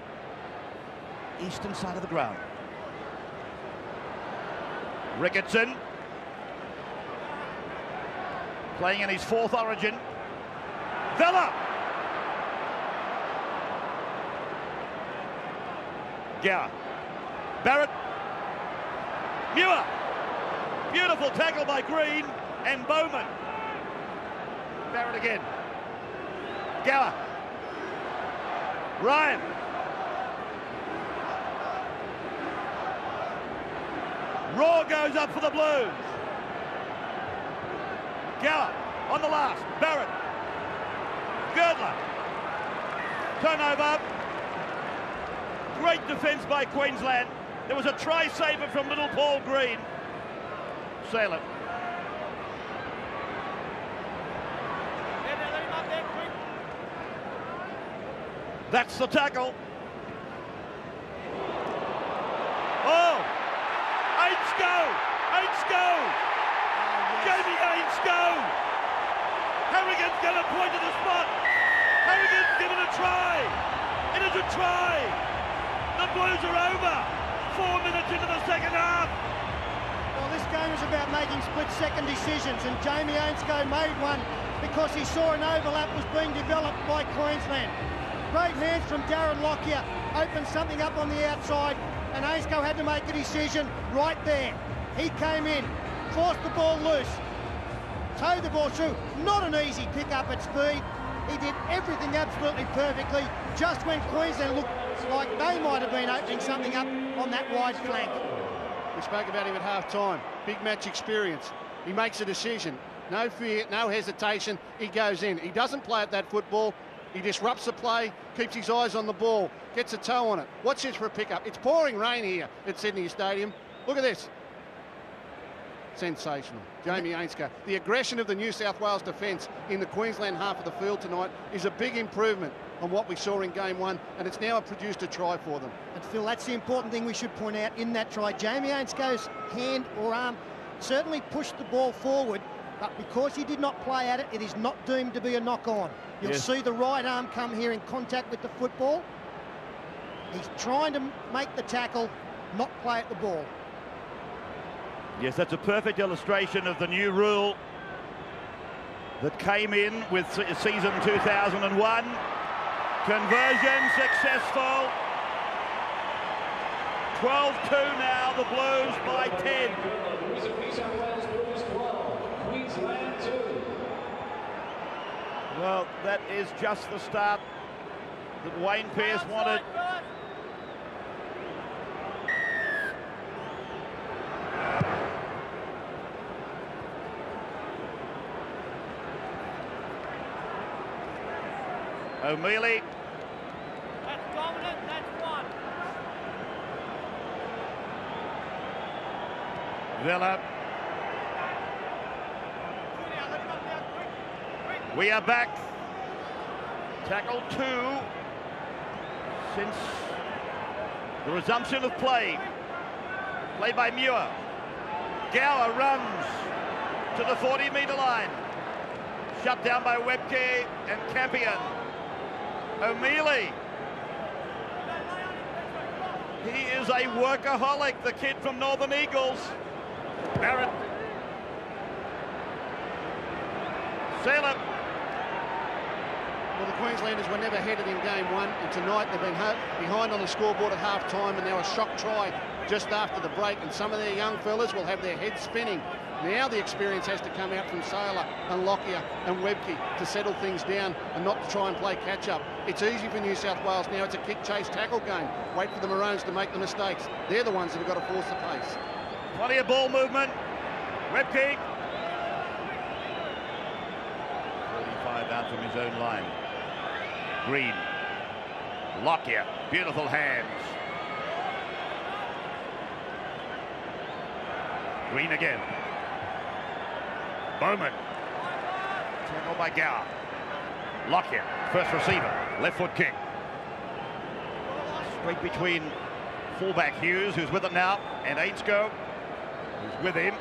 Eastern side of the ground. Ricketson. Playing in his fourth origin. Vella! Gower. Barrett. Muir. Beautiful tackle by Green and Bowman. Barrett again. Gower. Ryan. Raw goes up for the Blues. Gower on the last. Barrett. Girdler. Turnover. Great defence by Queensland. There was a try saver from little Paul Green. Sailor. That's the tackle. Oh! Ainscough! Aints go! Jamie Ainscough! Harrigan's going to point to the spot. Harrigan's given a try. It is a try. The Blues are over. Four minutes into the second half. Well, this game is about making split-second decisions, and Jamie Ainscough made one because he saw an overlap was being developed by Queensland. Great hands from Darren Lockyer, opened something up on the outside, and Ainscough had to make a decision right there. He came in, forced the ball loose, towed the ball through. Not an easy pick up at speed. He did everything absolutely perfectly, just when Queensland looked like they might have been opening something up on that wide flank. We spoke about him at half time. Big match experience. He makes a decision. No fear, no hesitation. He goes in. He doesn't play at that football. He disrupts the play, keeps his eyes on the ball, gets a toe on it. What's this for a pickup. It's pouring rain here at Sydney Stadium. Look at this. Sensational. Jamie Ainscough. The aggression of the New South Wales defence in the Queensland half of the field tonight is a big improvement on what we saw in game one, and it's now produced a try for them. And Phil, that's the important thing we should point out in that try. Jamie Ainscough's hand or arm certainly pushed the ball forward, but because he did not play at it, it is not doomed to be a knock-on. You'll Yes. see the right arm come here in contact with the football. He's trying to make the tackle, not play at the ball. Yes, that's a perfect illustration of the new rule that came in with season 2001. Conversion successful. 12-2 now, the Blues by 10. New South Wales Blues 12, Queensland 2. Well, that is just the start that Wayne Pearce wanted. O'Meley. That's dominant, that's one. Vella. We are back. Tackle two since the resumption of play. Play by Muir. Gower runs to the 40 metre line. Shut down by Webcke and Campion. O'Meley. He is a workaholic, the kid from Northern Eagles. Barrett. Sailor. Well, the Queenslanders were never headed in game one, and tonight they've been ho- behind on the scoreboard at half time, and now a shock try just after the break, and some of their young fellas will have their heads spinning. Now the experience has to come out from Sailor and Lockyer and Webcke to settle things down and not to try and play catch up. It's easy for New South Wales now. It's a kick, chase, tackle game. Wait for the Maroons to make the mistakes. They're the ones that have got to force the pace. Plenty of ball movement. Webcke. 35 out from his own line. Green. Lockyer. Beautiful hands. Green again. Bowman. Tackle by Gower. Lockyer. First receiver. Left foot kick. Straight between fullback Hughes, who's with it now, and Ainscough, who's with him,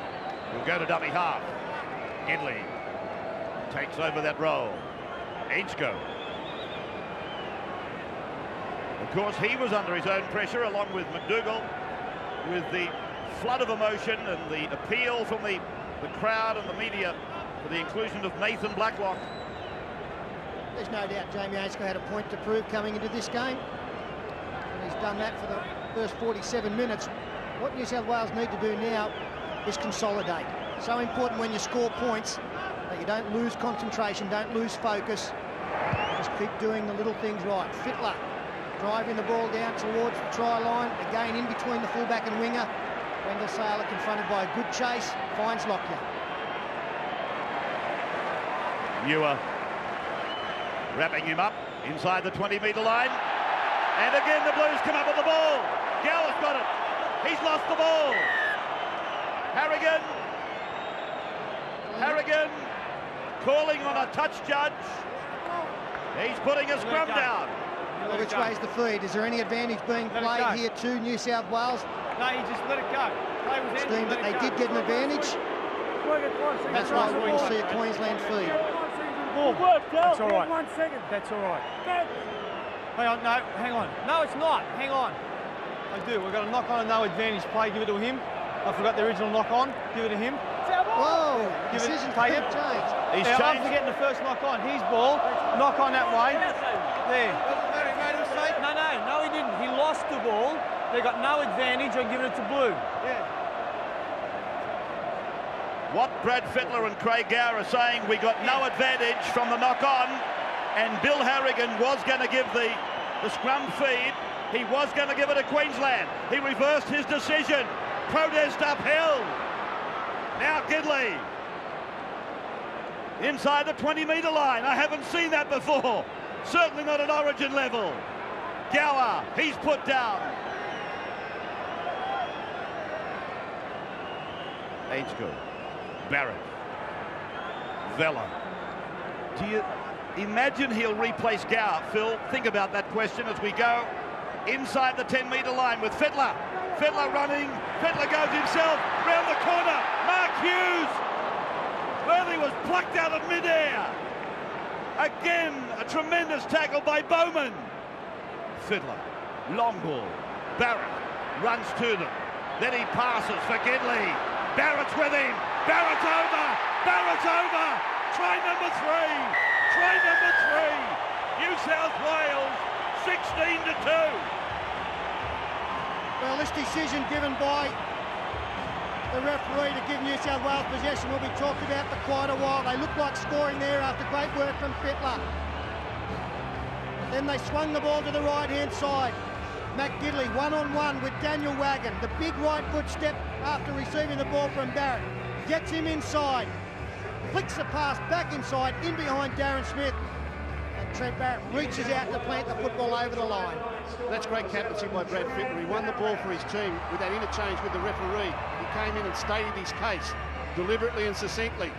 will go to dummy half. Gidley takes over that role. Ainscough. Of course, he was under his own pressure, along with MacDougall, with the flood of emotion and the appeal from the, the crowd and the media for the inclusion of Nathan Blacklock. There's no doubt Jamie Ainscough had a point to prove coming into this game. And he's done that for the first 47 minutes. What New South Wales need to do now is consolidate. So important when you score points that you don't lose concentration, don't lose focus. Just keep doing the little things right. Fittler driving the ball down towards the try line, again in between the fullback and winger. Wendell Sailor confronted by a good chase, finds Lockyer. Muir wrapping him up inside the 20 metre line. And again the Blues come up with the ball. Gower's got it. He's lost the ball. Harrigan. Harrigan calling on a touch judge. He's putting a scrum down. Well, which way's the feed? Is there any advantage being Let played here to New South Wales? No, you just let it go. Play with Steam, but they did get an advantage. That's why we will see a Queensland feed. That's all right. One second. That's all right. Hang on, no, hang on. No, it's not. Hang on. I do. We've got a knock on and no advantage play. Give it to him. I forgot the original knock on. Give it to him. Whoa, Give decision take could it. change. He's yeah, I'm changed. forgetting the first knock on. His ball. Knock on that way. There. No, no, no, he didn't. He lost the ball. They got no advantage on giving it to Blue. What Brad Fittler and Craig Gower are saying, we got no advantage from the knock-on, and Bill Harrigan was going to give the, the scrum feed. He was going to give it to Queensland. He reversed his decision. Protest upheld. Now Gidley. Inside the 20-metre line. I haven't seen that before. Certainly not at origin level. Gower, he's put down. Ainscough. Barrett. Vella. Do you imagine he'll replace Gower? Phil, think about that question as we go inside the 10 metre line with Fittler. Fittler running. Fittler goes himself round the corner. Mark Hughes. Worthy was plucked out of midair. Again, a tremendous tackle by Bowman. Fittler, long ball. Barrett runs to them. Then he passes for Gidley. Barrett's with him. Barrett's over. Barrett's over. Try number three. Try number three. New South Wales, 16 to 2. Well, this decision given by the referee to give New South Wales possession will be talked about for quite a while. They look like scoring there after great work from Fittler. Then they swung the ball to the right-hand side. Matt Gidley one-on-one with Daniel Wagon. The big right foot step after receiving the ball from Barrett. Gets him inside. Flicks the pass back inside, in behind Darren Smith. And Trent Barrett reaches out to plant the football over the line. That's great captaincy by Brad Fittler. He won the ball for his team with that interchange with the referee. He came in and stated his case deliberately and succinctly.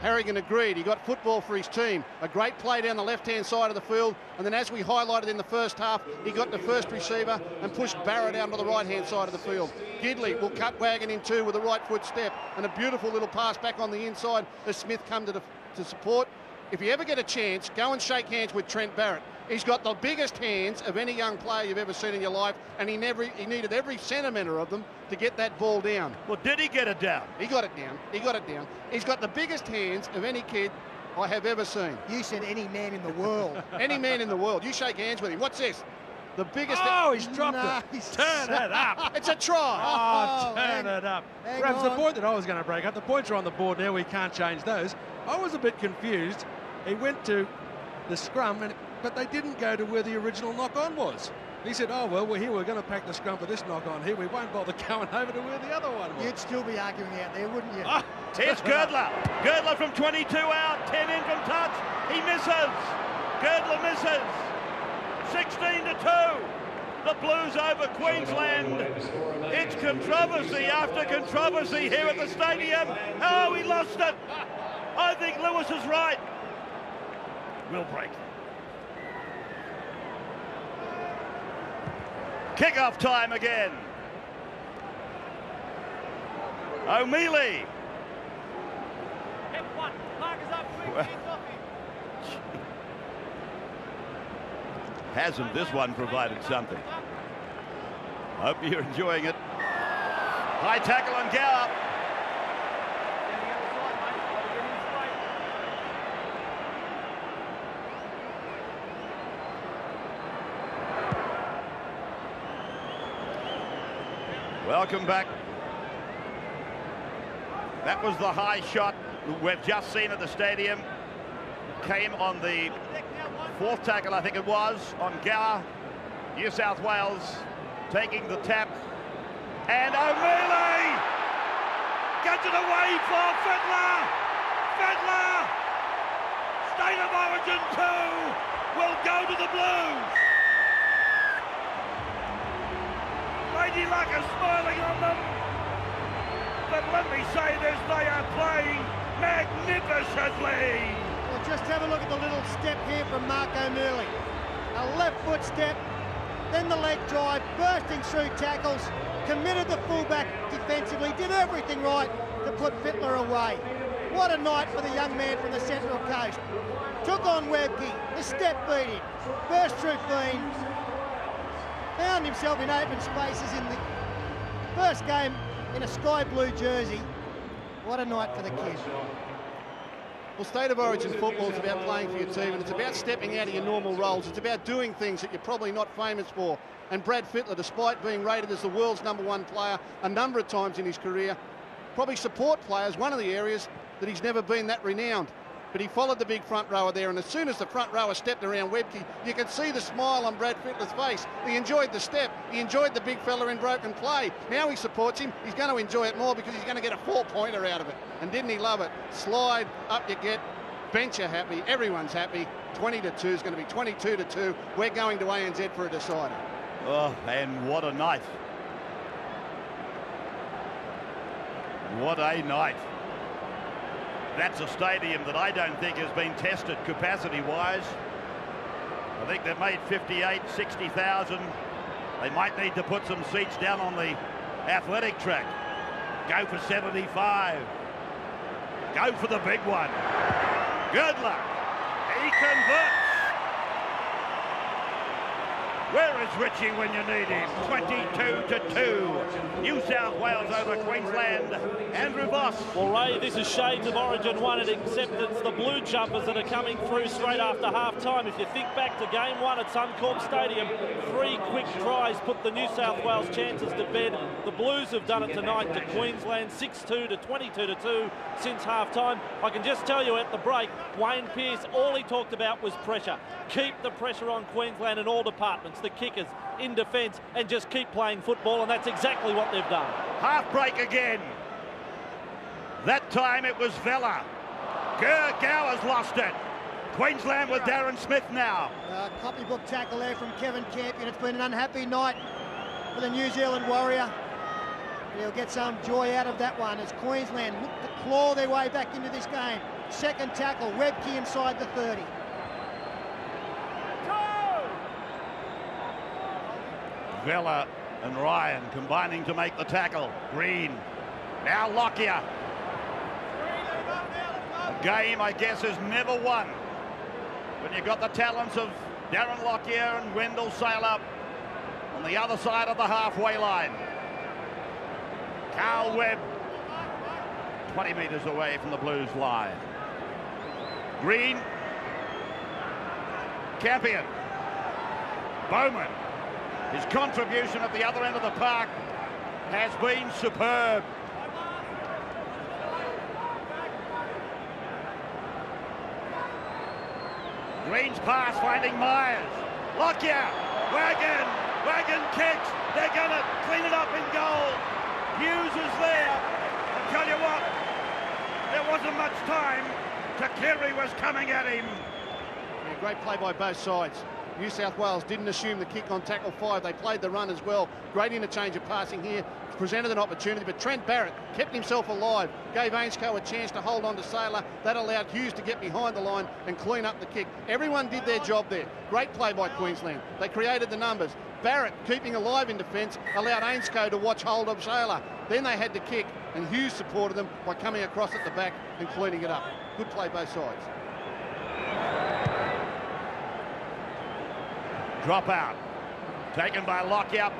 Harrigan agreed. He got football for his team. A great play down the left-hand side of the field. And then as we highlighted in the first half, he got the first receiver and pushed Barrett down to the right-hand side of the field. Gidley will cut Wagon in two with a right foot step and a beautiful little pass back on the inside as Smith come to, the, to support. If you ever get a chance, go and shake hands with Trent Barrett. He's got the biggest hands of any young player you've ever seen in your life, and he never he needed every centimetre of them to get that ball down. Well, did he get it down? He got it down. He got it down. He's got the biggest hands of any kid I have ever seen. You said any man in the world. *laughs* Any man in the world. You shake hands with him. What's this? The biggest. Oh, he's dropped Nice. it. Turn it up. *laughs* It's a try. Oh, Oh, turn hang- it up. hang Perhaps the on. point that I was going to break up, the points are on the board now, we can't change those. I was a bit confused. He went to the scrum, and, but they didn't go to where the original knock on was. He said, oh, well, we're here, we're going to pack the scrum for this knock on here. We won't bother *laughs* going over to where the other one was. You'd still be arguing out there, wouldn't you? Ah, Here's *laughs* Girdler. Girdler from 22 out, 10 in from touch. He misses. Girdler misses. 16 to 2. The Blues over Queensland. It's controversy after controversy here at the stadium. Oh, he lost it. I think Lewis is right. We'll break. Kick-off time again. O'Meley. Hit one. Markers up quick. Well. Hands off him. Hasn't this one provided something? Hope you're enjoying it. High tackle on Gower. Down the other side, mate. Gotta get him straight. Welcome back. That was the high shot we've just seen at the stadium. Came on the fourth tackle, I think it was, on Gower. New South Wales taking the tap. And O'Meley gets it away for Fittler. Fittler, State of Origin 2 will go to the Blues. Lady Luck is smiling on them. But let me say this, they are playing magnificently. Well, just have a look at the little step here from Mark O'Meley. A left foot step, then the leg drive, bursting through tackles, committed the fullback defensively, did everything right to put Fittler away. What a night for the young man from the Central Coast. Took on Webcke, the step beat him, burst through Fien, found himself in open spaces in the first game in a sky blue jersey. What a night for the kid. Well, State of Origin football is about playing for your team and it's about stepping out of your normal roles. It's about doing things that you're probably not famous for. And Brad Fittler, despite being rated as the world's number one player a number of times in his career, probably support players, one of the areas that he's never been that renowned. But he followed the big front rower there, and as soon as the front rower stepped around Webcke, you could see the smile on Brad Fittler's face. He enjoyed the step. He enjoyed the big fella in broken play. Now he supports him. He's going to enjoy it more because he's going to get a four-pointer out of it. And didn't he love it? Slide, up you get. Bench are happy. Everyone's happy. 20 to 2 is going to be 22 to 2. We're going to ANZ for a decider. Oh, and what a night. What a night. That's a stadium that I don't think has been tested capacity-wise. I think they've made 58, 60,000. They might need to put some seats down on the athletic track. Go for 75. Go for the big one. Good luck. He converts. Where is Richie when you need him? 22 to 2. New South Wales over Queensland. Andrew Voss. Well, Ray, this is Shades of Origin 1, except it's the Blue Jumpers that are coming through straight after half-time. If you think back to game one at Suncorp Stadium, three quick tries put the New South Wales chances to bed. The Blues have done it tonight to Queensland, 6-2 to 22 to 2 since half-time. I can just tell you at the break, Wayne Pearce, all he talked about was pressure. Keep the pressure on Queensland in all departments, the kickers, in defence, and just keep playing football, and that's exactly what they've done. Half break again. That time it was Vella. Ger Gowers lost it. Queensland with Darren Smith now. Uh, copybook tackle there from Kevin Campion. It's been an unhappy night for the New Zealand Warrior. He'll get some joy out of that one as Queensland look to claw their way back into this game. Second tackle, Webcke inside the 30. Vella and Ryan combining to make the tackle. Green. Now Lockyer. A game, I guess, is never won. When you've got the talents of Darren Lockyer and Wendell Sailor on the other side of the halfway line. Carl Webb, 20 metres away from the Blues line. Green. Campion. Bowman. His contribution at the other end of the park has been superb. Green's pass finding Meyers. Lockyer. Wagon. Wagon kicks. They're going to clean it up in goal. Hughes is there. I tell you what, there wasn't much time. Tuqiri was coming at him. Yeah, great play by both sides. New South Wales didn't assume the kick on tackle five. They played the run as well. Great interchange of passing here. Presented an opportunity, but Trent Barrett kept himself alive. Gave Ainscough a chance to hold on to Sailor. That allowed Hughes to get behind the line and clean up the kick. Everyone did their job there. Great play by Queensland. They created the numbers. Barrett, keeping alive in defence, allowed Ainscough to watch hold of Sailor. Then they had to kick, and Hughes supported them by coming across at the back and cleaning it up. Good play both sides. Drop out. Taken by Lockyer.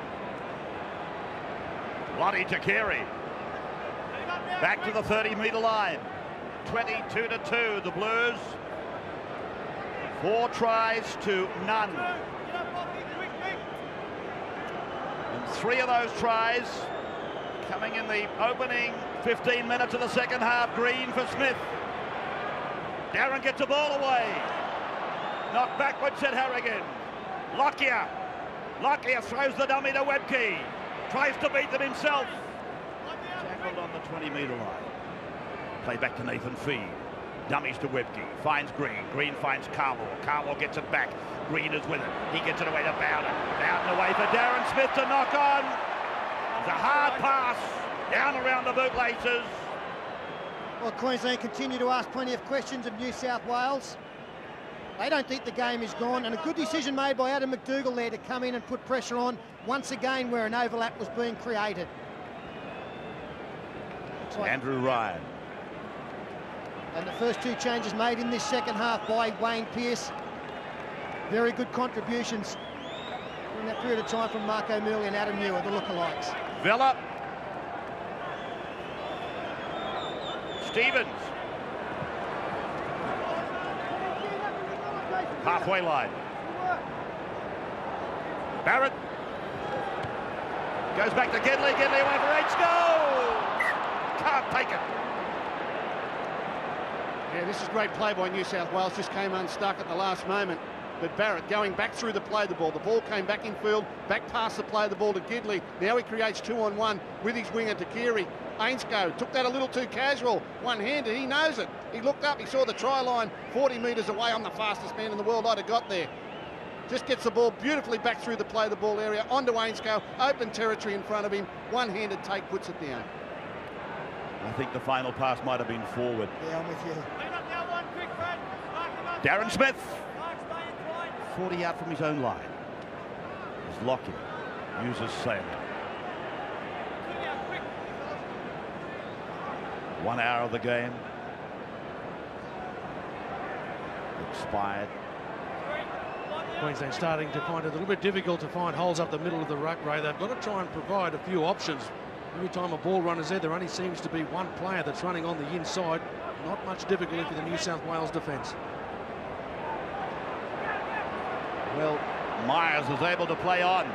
Lote Tuqiri. Back to the 30 metre line. 22 to 2, the Blues. Four tries to none. And three of those tries coming in the opening 15 minutes of the second half. Green for Smith. Darren gets the ball away. Knocked backwards at Harrigan. Lockyer. Lockyer throws the dummy to Webcke. Tries to beat them himself. Tackled on the 20-metre line. Play back to Nathan Fien. Dummies to Webcke. Finds Green. Green finds Carlaw. Carlaw gets it back. Green is with it. He gets it away to Bowman. Bowman away for Darren Smith to knock on. It's a hard pass. Down around the bootlaces. Well, Queensland continue to ask plenty of questions of New South Wales. They don't think the game is gone, and a good decision made by Adam MacDougall there to come in and put pressure on once again where an overlap was being created. Like Andrew Ryan. And the first two changes made in this second half by Wayne Pearce. Very good contributions in that period of time from Mark O'Meley and Adam Muir, the lookalikes. Vella. Stevens. Halfway line. Barrett. Goes back to Gidley. Gidley away for H. Go! Can't take it. Yeah, this is great play by New South Wales. Just came unstuck at the last moment. But Barrett going back through the play the ball. The ball came back in field, back past the play the ball to Gidley. Now he creates two on one with his winger to Keary. Ainscough took that a little too casual, one-handed. He knows it. He looked up, he saw the try line 40 metres away. I'm the fastest man in the world. I'd have got there. Just gets the ball beautifully back through the play the ball area onto Ainscough. Open territory in front of him. One-handed take puts it down. I think the final pass might have been forward. Yeah, I'm with you. Darren Smith. 40 out from his own line. As Lockyer uses Sailor. One hour of the game. Expired. Queensland starting to find it a little bit difficult to find holes up the middle of the ruck, Ray. They've got to try and provide a few options. Every time a ball runner's there, there only seems to be one player that's running on the inside. Not much difficulty for the New South Wales defence. Well, Meyers is able to play on.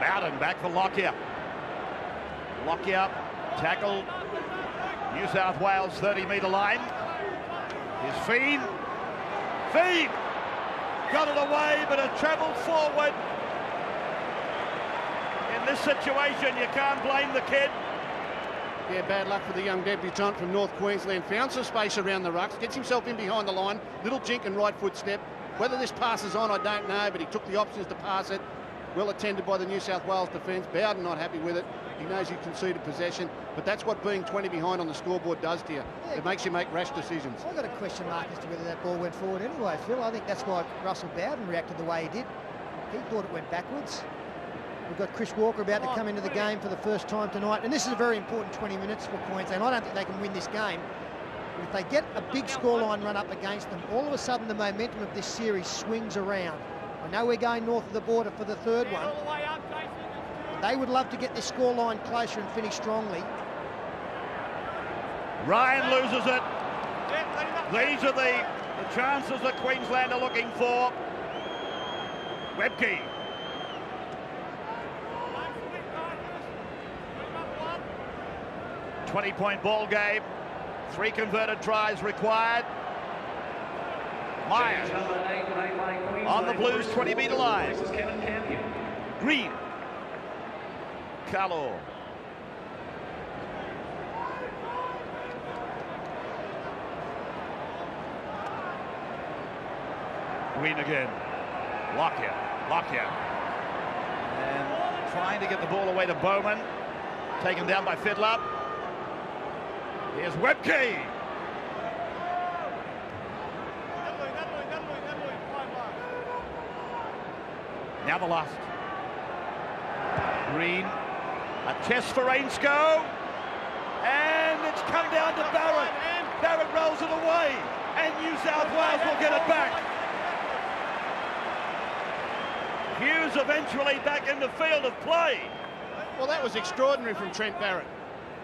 Bowden back for Lockyer. Lockyer tackled. New South Wales 30 metre line. Here's Fien. Fien got it away, but it travelled forward. In this situation, you can't blame the kid. Yeah, bad luck for the young debutant from North Queensland. Found some space around the rucks, gets himself in behind the line. Little jink and right foot step. Whether this passes on, I don't know, but he took the options to pass it. Well attended by the New South Wales defence. Bowden not happy with it. He knows you conceded possession, but that's what being 20 behind on the scoreboard does to you. Yeah, it makes you make rash decisions. I've got a question mark as to whether that ball went forward anyway, Phil. I think that's why Russell Bowden reacted the way he did. He thought it went backwards. We've got Chris Walker about to come into the game for the first time tonight, and this is a very important 20 minutes for Queensland. I don't think they can win this game. If they get a big scoreline run up against them, all of a sudden the momentum of this series swings around. I know we're going north of the border for the third one. They would love to get this scoreline closer and finish strongly. Ryan loses it. These are the, the chances that Queensland are looking for. Webcke. Twenty-point ball game. Three converted tries required. Meyers on the Blues 20 metre line. Green. Carlaw. Green again. Lockyer. Lockyer. And trying to get the ball away to Bowman. Taken down by Fittler. Here's Webcke. Now the last. Green. A test for Ainscough. And it's come down to Barrett. And Barrett rolls it away. And New South Wales will get it back. Hughes eventually back in the field of play. Well, that was extraordinary from Trent Barrett.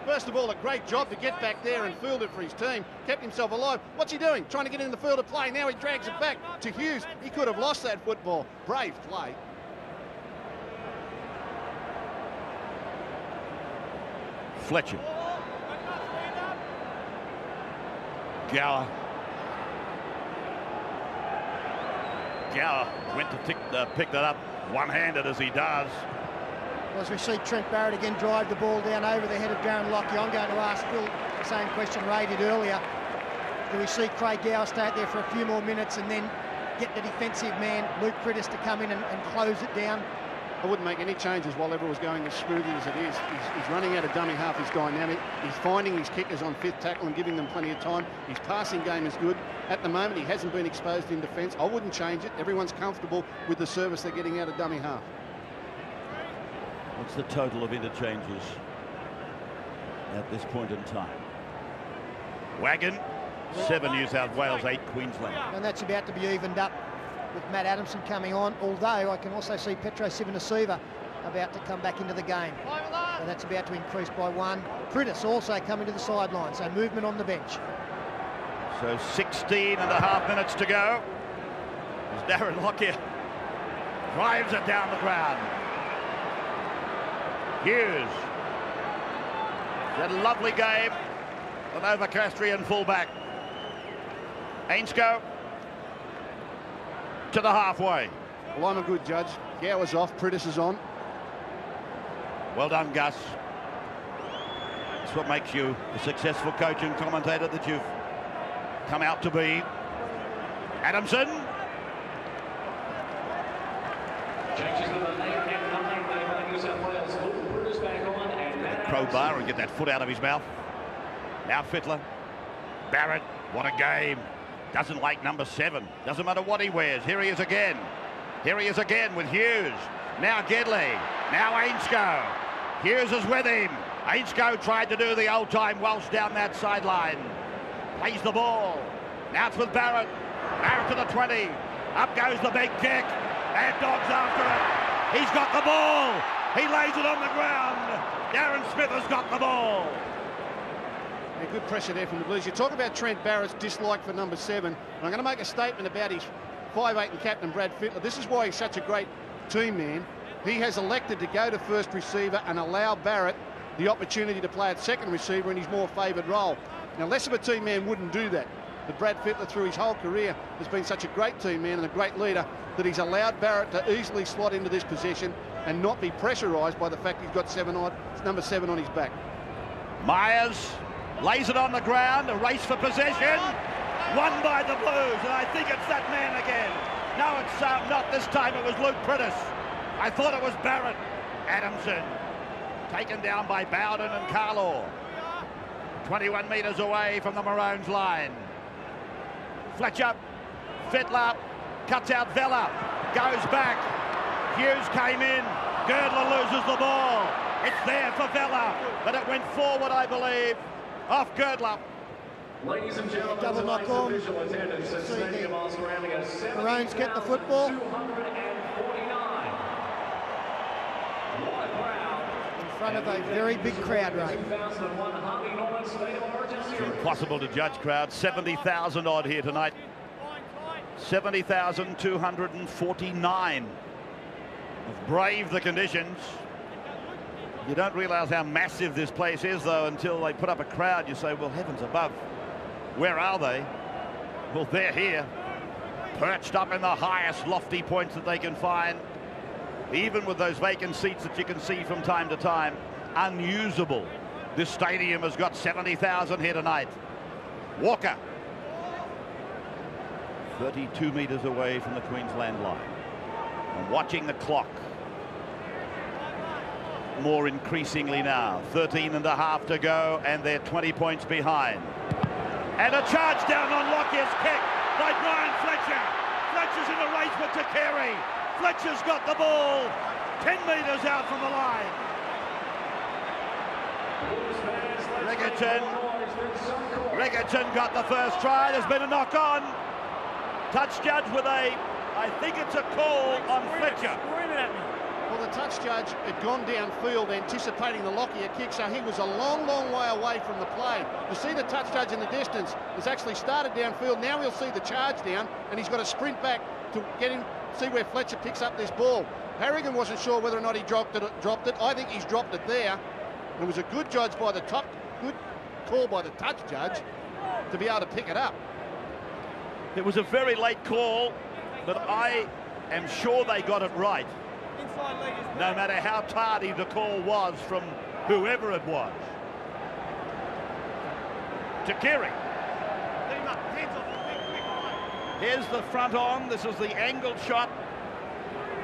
First of all, a great job to get back there and field it for his team. Kept himself alive. What's he doing? Trying to get in the field of play. Now he drags it back to Hughes. He could have lost that football. Brave play. Fletcher. Gower. Went to tick, uh, pick that up one-handed as he does. As we see Trent Barrett again drive the ball down over the head of Darren Lockyer, I'm going to ask Phil the same question Ray did earlier. Do we see Craig Gower stay out there for a few more minutes and then get the defensive man, Luke Priddis, to come in and, and close it down? I wouldn't make any changes while everyone was going as smoothly as it is. He's, he's, running out of dummy half. He's dynamic. He's finding his kickers on fifth tackle and giving them plenty of time. His passing game is good. At the moment, he hasn't been exposed in defence. I wouldn't change it. Everyone's comfortable with the service they're getting out of dummy half. What's the total of interchanges at this point in time? Wagon, seven New South Wales, eight Queensland. And that's about to be evened up with Matt Adamson coming on, although I can also see Petro Civoniceva about to come back into the game. So that's about to increase by one. Priddis also coming to the sideline, so movement on the bench. So 16 and a half minutes to go. As Darren Lockyer drives it down the ground. Hughes. A lovely game. An Novocastrian fullback. Ainscough to the halfway. Well, I'm a good judge. Gower's off, Priddis is on. Well done, Gus. That's what makes you a successful coach and commentator that you've come out to be. Adamson. Changes number eight and nine New South Wales. Luke Priddis back on and Matt Crowbar and get that foot out of his mouth. Now Fittler. Barrett. What a game. Doesn't like number seven. Doesn't matter what he wears. Here he is again. Here he is again with Hughes. Now Gidley. Now Ainscough. Hughes is with him. Ainscough tried to do the old-time Welsh down that sideline. Plays the ball. Now it's with Barrett. Barrett to the 20. Up goes the big kick. And Dogs after it. He's got the ball. He lays it on the ground. Darren Smith has got the ball. Yeah, good pressure there from the Blues. You talk about Trent Barrett's dislike for number seven. And I'm going to make a statement about his 5'8 and captain Brad Fittler. This is why he's such a great team man. He has elected to go to first receiver and allow Barrett the opportunity to play at second receiver in his more favoured role. Now, less of a team man wouldn't do that. But Brad Fittler, through his whole career, has been such a great team man and a great leader that he's allowed Barrett to easily slot into this position and not be pressurised by the fact he's got seven on, number seven on his back. Meyers lays it on the ground, a race for possession, won by the Blues, and I think it's that man again. No, it's uh, not this time, it was Luke Priddis. I thought it was Barrett. Adamson, taken down by Bowden and Carlaw. 21 metres away from the Maroons line. Fletcher, Fittler, cuts out Vella, goes back. Hughes came in, Girdler loses the ball. It's there for Vella, but it went forward, I believe, off Girdler. Ladies and gentlemen, Double knock on. official attendance at See the Stadium all surrounding us. Maroons get the football. 249. What a crowd. In front of a very big crowd, right? 2001 Harvey Norman State of Emergency. Impossible to judge crowd. 70,000 odd here tonight. 70,249 have braved the conditions. You don't realise how massive this place is, though, until they put up a crowd. You say, well, heavens above, where are they? Well, they're here, perched up in the highest lofty points that they can find. Even with those vacant seats that you can see from time to time, unusable. This stadium has got 70,000 here tonight. Walker. 32 metres away from the Queensland line. And watching the clock. More increasingly now. 13 and a half to go, and they're 20 points behind. And a charge down on Lockyer's kick by Brian Fletcher. Fletcher's in a race with Tuqiri. Fletcher's got the ball 10 metres out from the line. Rigerton. Rigerton got the first try. There's been a knock on. Touch judge with a, I think it's a call on Fletcher. Well, the touch judge had gone downfield anticipating the Lockyer kick, so he was a long, long way away from the play. You see the touch judge in the distance He's actually started downfield. Now he'll see the charge down, and he's got to sprint back to get him, see where Fletcher picks up this ball. Harrigan wasn't sure whether or not he dropped it. Dropped it. I think he's dropped it there. It was a good judge by the top, good call by the touch judge to be able to pick it up. It was a very late call, but I am sure they got it right. Inside leg is no matter how tardy the call was from whoever it was. Tuqiri. Here's the front on. This is the angled shot.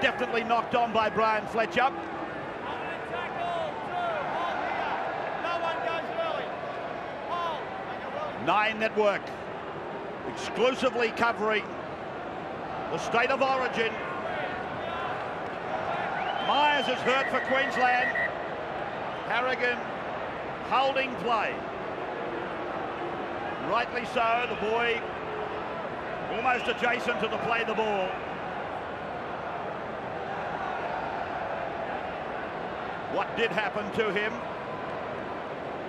Definitely knocked on by Brian Fletcher. Hold and tackle. Two. Hold here. No one goes early. Hold. Make it early. Nine Network. Exclusively covering the state of origin. Meyers is hurt for Queensland. Harrigan holding play. Rightly so, the boy almost adjacent to the play the ball. What did happen to him?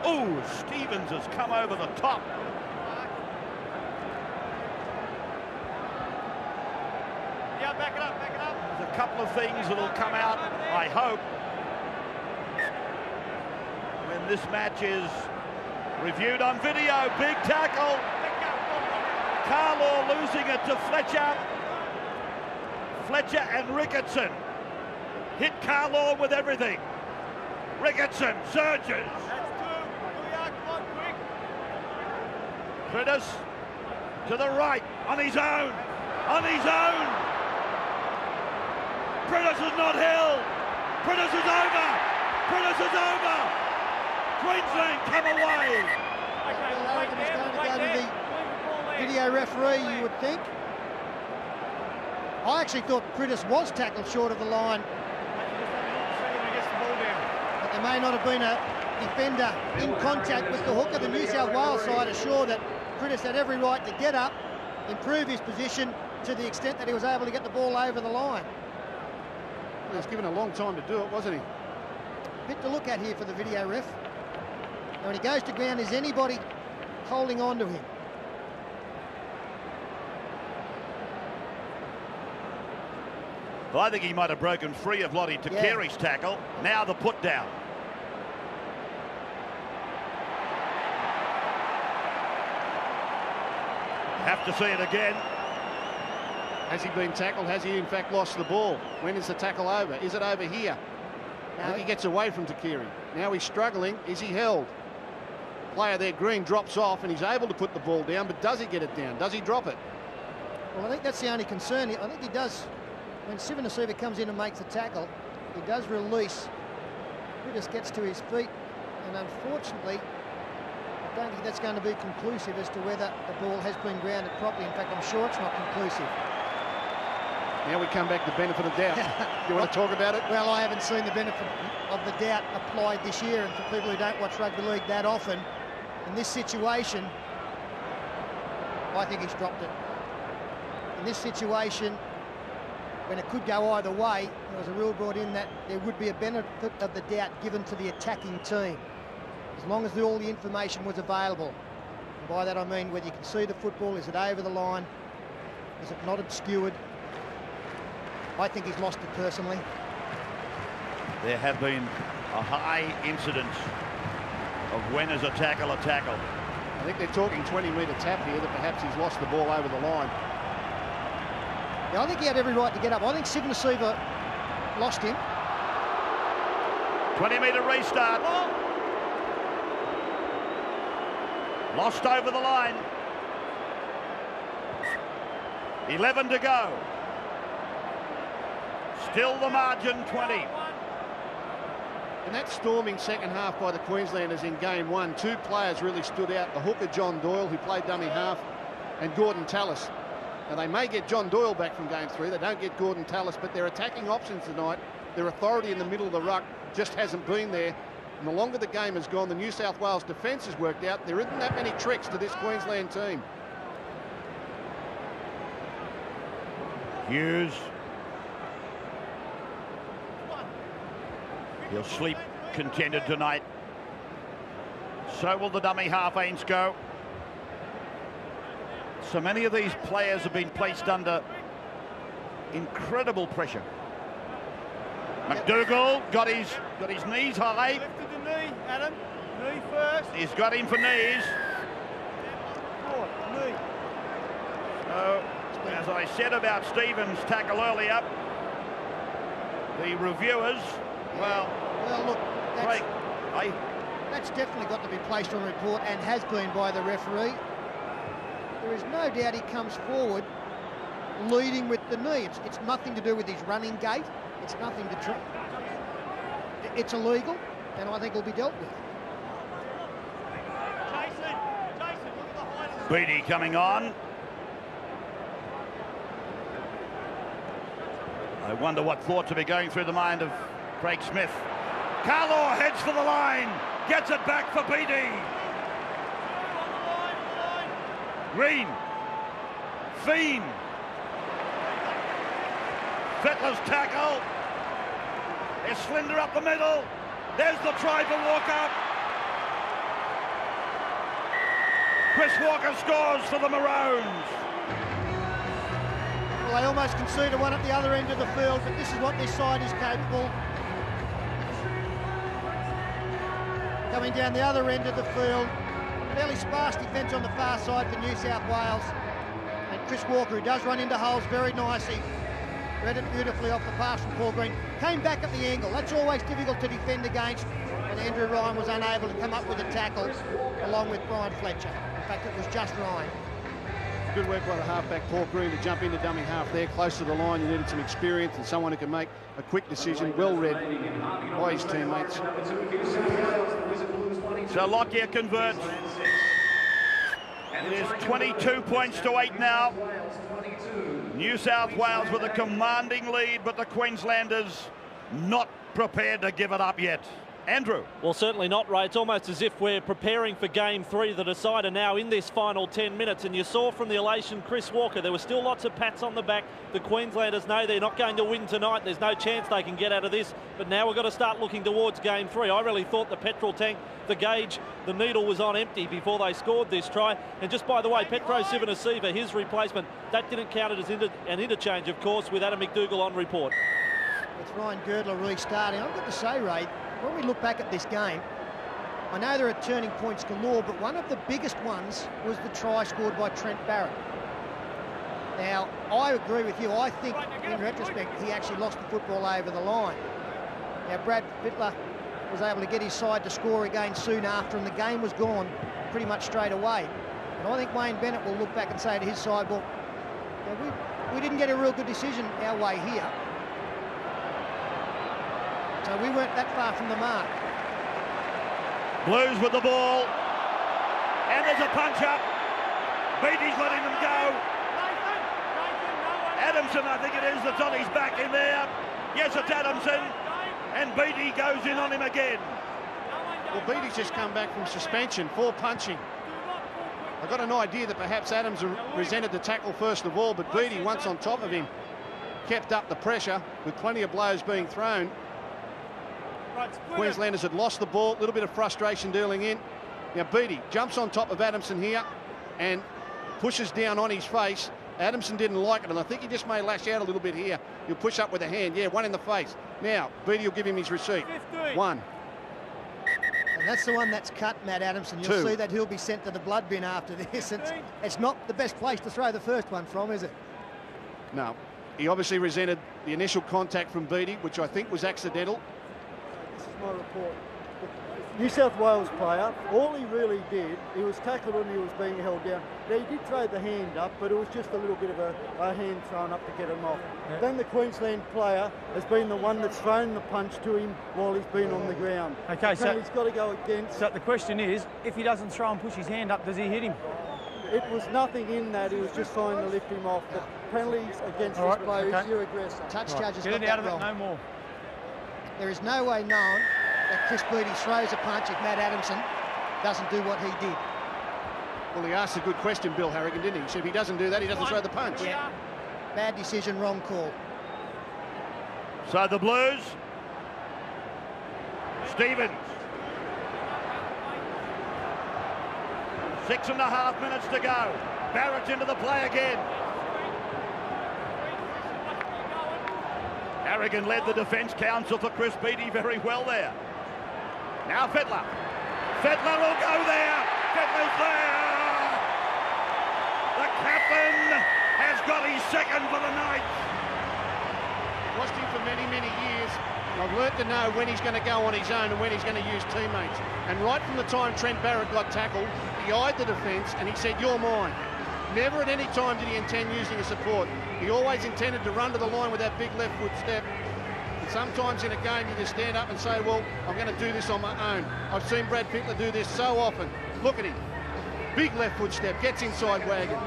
Oh, Stevens has come over the top. Yeah, back it up. Back it up. There's a couple of things that'll come out, I hope, when this match is reviewed on video. Big tackle. Carlaw losing it to Fletcher. Fletcher and Ricketson hit Carlaw with everything. Ricketson surges. Priddis to the right on his own. On his own. Priddis is not held. Priddis is over. Priddis is over. Queensland come away. Okay, Well, wait Harrigan is there. going to go to the Leave the ball there. Video referee, you would think. I actually thought Priddis was tackled short of the line, Mate, you just have a look, see when he gets the ball down. but there may not have been a defender in contact with the hooker. Of the New South Wales side are sure that Priddis had every right to get up, improve his position to the extent that he was able to get the ball over the line. He was given a long time to do it, wasn't he? Bit to look at here for the video ref. And when he goes to ground, is anybody holding on to him? Well, I think he might have broken free of Lote Tuqiri's tackle. Now the put down. Have to see it again. Has he been tackled? Has he in fact lost the ball? When is the tackle over? Is it over here? Think he gets away from Tuqiri. Now he's struggling. Is he held? Player there, Green, drops off and he's able to put the ball down, but does he get it down? Does he drop it? Well, I think that's the only concern. I think he does, when Civoniceva comes in and makes the tackle, he does release. He just gets to his feet, and unfortunately, I don't think that's going to be conclusive as to whether the ball has been grounded properly. In fact, I'm sure it's not conclusive. Now we come back to the benefit of doubt. *laughs* you want to talk about it? Well, I haven't seen the benefit of the doubt applied this year, and for people who don't watch rugby league that often, in this situation, I think he's dropped it. In this situation, when it could go either way, there was a rule brought in that there would be a benefit of the doubt given to the attacking team, as long as the, all the information was available. And by that I mean whether you can see the football, is it over the line, is it not obscured? I think he's lost it personally. There have been a high incidence of when is a tackle a tackle. I think they're talking 20 metre tap here that perhaps he's lost the ball over the line. Yeah, I think he had every right to get up. I think Civoniceva lost him. 20 metre restart. Oh! Lost over the line. 11 to go. Still the margin 20. In that storming second half by the Queenslanders in game one, two players really stood out. The hooker, John Doyle, who played dummy half, and Gordon Tallis. Now, they may get John Doyle back from game three. They don't get Gordon Tallis, but their attacking options tonight, their authority in the middle of the ruck just hasn't been there. And the longer the game has gone, the New South Wales defence has worked out. There isn't that many tricks to this Queensland team. Hughes. He'll sleep contented tonight. So will the dummy half Ains go. So many of these players have been placed under incredible pressure. MacDougall got his got his knees high. Lifted the knee, Adam. Knee first. He's got him for knees. Forward, knee. So, as I said about Stevens' tackle earlier, The reviewers, well, Well, look, that's, Craig, I, that's definitely got to be placed on report and has been by the referee. There is no doubt he comes forward leading with the knee. It's, it's nothing to do with his running gait. It's nothing to try. It's illegal, and I think it'll be dealt with. Beattie coming on. I wonder what thoughts will be going through the mind of Craig Smith. Carlaw heads for the line, gets it back for Beattie. Green, Fien, Fittler's tackle. There's Slender up the middle. There's the try for Walker. Chris Walker scores for the Maroons. Well, they almost conceded one at the other end of the field, but this is what this side is capable. Coming down the other end of the field, fairly sparse defence on the far side for New South Wales. And Chris Walker, who does run into holes very nicely, read it beautifully off the pass from Paul Green. Came back at the angle. That's always difficult to defend against. And Andrew Ryan was unable to come up with a tackle along with Brian Fletcher. In fact, it was just Ryan. Good work by the halfback Paul Green to jump into dummy half there, close to the line. You needed some experience and someone who can make a quick decision. Well read by his teammates. So Lockyer converts. It is 22 points to 8 now. New South Wales with a commanding lead, but the Queenslanders not prepared to give it up yet. Andrew. Well, certainly not, Ray. It's almost as if we're preparing for game three, the decider now in this final 10 minutes. And you saw from the elation, Chris Walker, there were still lots of pats on the back. The Queenslanders know they're not going to win tonight. There's no chance they can get out of this. But now we've got to start looking towards game three. I really thought the petrol tank, the gauge, the needle was on empty before they scored this try. And just by the way, Petro Civoniceva, his replacement, that didn't count it as inter an interchange, of course, with Adam MacDougall on report. It's Ryan Girdler really starting. I've got to say, Ray, when we look back at this game, I know there are turning points galore, but one of the biggest ones was the try scored by Trent Barrett. Now, I agree with you. I think, in retrospect, he actually lost the football over the line. Now, Brad Fittler was able to get his side to score again soon after, and the game was gone pretty much straight away. And I think Wayne Bennett will look back and say to his side, well, yeah, we, we didn't get a real good decision our way here. So we weren't that far from the mark. Blues with the ball. And there's a punch up. Beattie's letting them go. Adamson, I think it is, that's on his back in there. Yes, it's Adamson. And Beattie goes in on him again. Well, Beattie's just come back from suspension for punching. I got an idea that perhaps Adams resented the tackle first of all, but Beatty, once on top of him, kept up the pressure with plenty of blows being thrown. Queenslanders had lost the ball, a little bit of frustration dealing in. Now Beattie jumps on top of Adamson here and pushes down on his face. Adamson didn't like it, and I think he just may lash out a little bit here. He'll push up with a hand. Yeah, one in the face. Now, Beattie will give him his receipt. One. And that's the one that's cut, Matt Adamson. You'll Two. see that he'll be sent to the blood bin after this. It's, it's not the best place to throw the first one from, is it? No. He obviously resented the initial contact from Beattie, which I think was accidental. This is my report. The New South Wales player, all he really did, he was tackled when he was being held down. Now, he did throw the hand up, but it was just a little bit of a, a hand thrown up to get him off. Then the Queensland player has been the one that's thrown the punch to him while he's been on the ground. Okay, so- he's got to go against. So the question is, if he doesn't throw and push his hand up, does he hit him? It was nothing in that. He was just trying to lift him off. The penalties against All this right, player okay. is your aggressor. Touch Right, judges Get it out of it, wrong. no more. There is no way known that Chris Beattie throws a punch if Matt Adamson doesn't do what he did. Well, he asked a good question, Bill Harrigan, didn't he? He said if he doesn't do that, he doesn't throw the punch. Yeah. Bad decision, wrong call. So the Blues. Stevens. Six and a half minutes to go. Barrett into the play again. Harrigan led the defence counsel for Chris Beattie very well there. Now Fittler. Fittler will go there. Fittler's there. The captain has got his second for the night. Watched him for many, many years. I've learnt to know when he's going to go on his own and when he's going to use teammates. And right from the time Trent Barrett got tackled, he eyed the defence and he said, you're mine. Never at any time did he intend using a support. He always intended to run to the line with that big left foot step. And sometimes in a game you just stand up and say, well, I'm going to do this on my own. I've seen Brad Fittler do this so often. Look at him. Big left foot step, gets inside Wagon.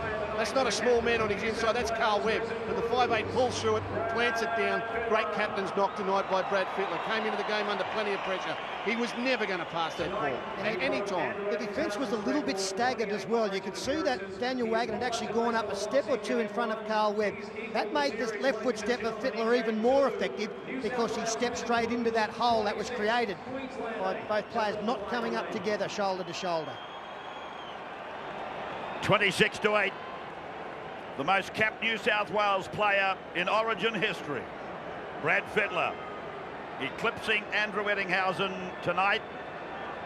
That's not a small man on his inside, that's Carl Webb. But the 5'8 pulls through it, plants it down. Great captain's knock tonight by Brad Fittler. Came into the game under plenty of pressure. He was never going to pass that ball at any time. The defence was a little bit staggered as well. You could see that Daniel Wagon had actually gone up a step or two in front of Carl Webb. That made this left foot step of Fittler even more effective because he stepped straight into that hole that was created by both players not coming up together shoulder to shoulder. 26 to 8 the most capped New South Wales player in Origin history, Brad Fittler, eclipsing Andrew Ettinghausen tonight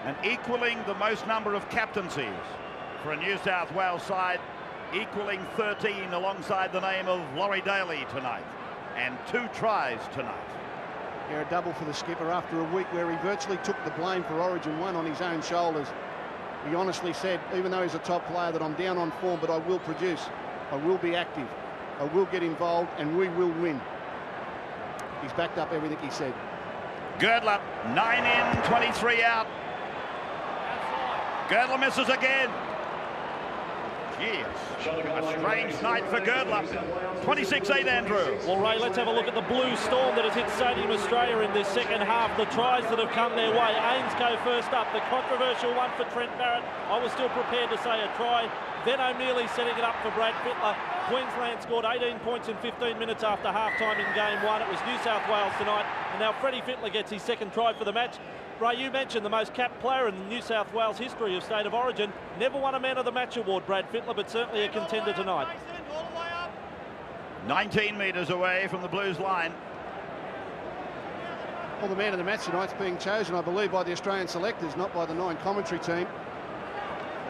and equaling the most number of captaincies for a New South Wales side, equaling 13 alongside the name of Laurie Daley tonight, and two tries tonight. Yeah, a double for the skipper after a week where he virtually took the blame for Origin 1 on his own shoulders. He honestly said, even though he's a top player, that I'm down on form, but I will produce. I will be active. I will get involved and we will win. He's backed up everything he said. Girdler, 9 in, 23 out. Girdler misses again. Yes, a strange night for Girdler. 26-8, Andrew. Well, Ray, let's have a look at the blue storm that has hit Stadium Australia in this second half. The tries that have come their way. Ainscough first up. The controversial one for Trent Barrett. I was still prepared to say a try. Then O'Meley setting it up for Brad Fittler. Queensland scored 18 points in 15 minutes after half-time in game one. It was New South Wales tonight. And now Freddie Fittler gets his second try for the match. Ray, you mentioned the most capped player in the New South Wales history of State of Origin. Never won a Man of the Match award, Brad Fittler, but certainly a contender tonight. 19 metres away from the Blues line. Well, the man of the match tonight's being chosen, I believe, by the Australian selectors, not by the nine commentary team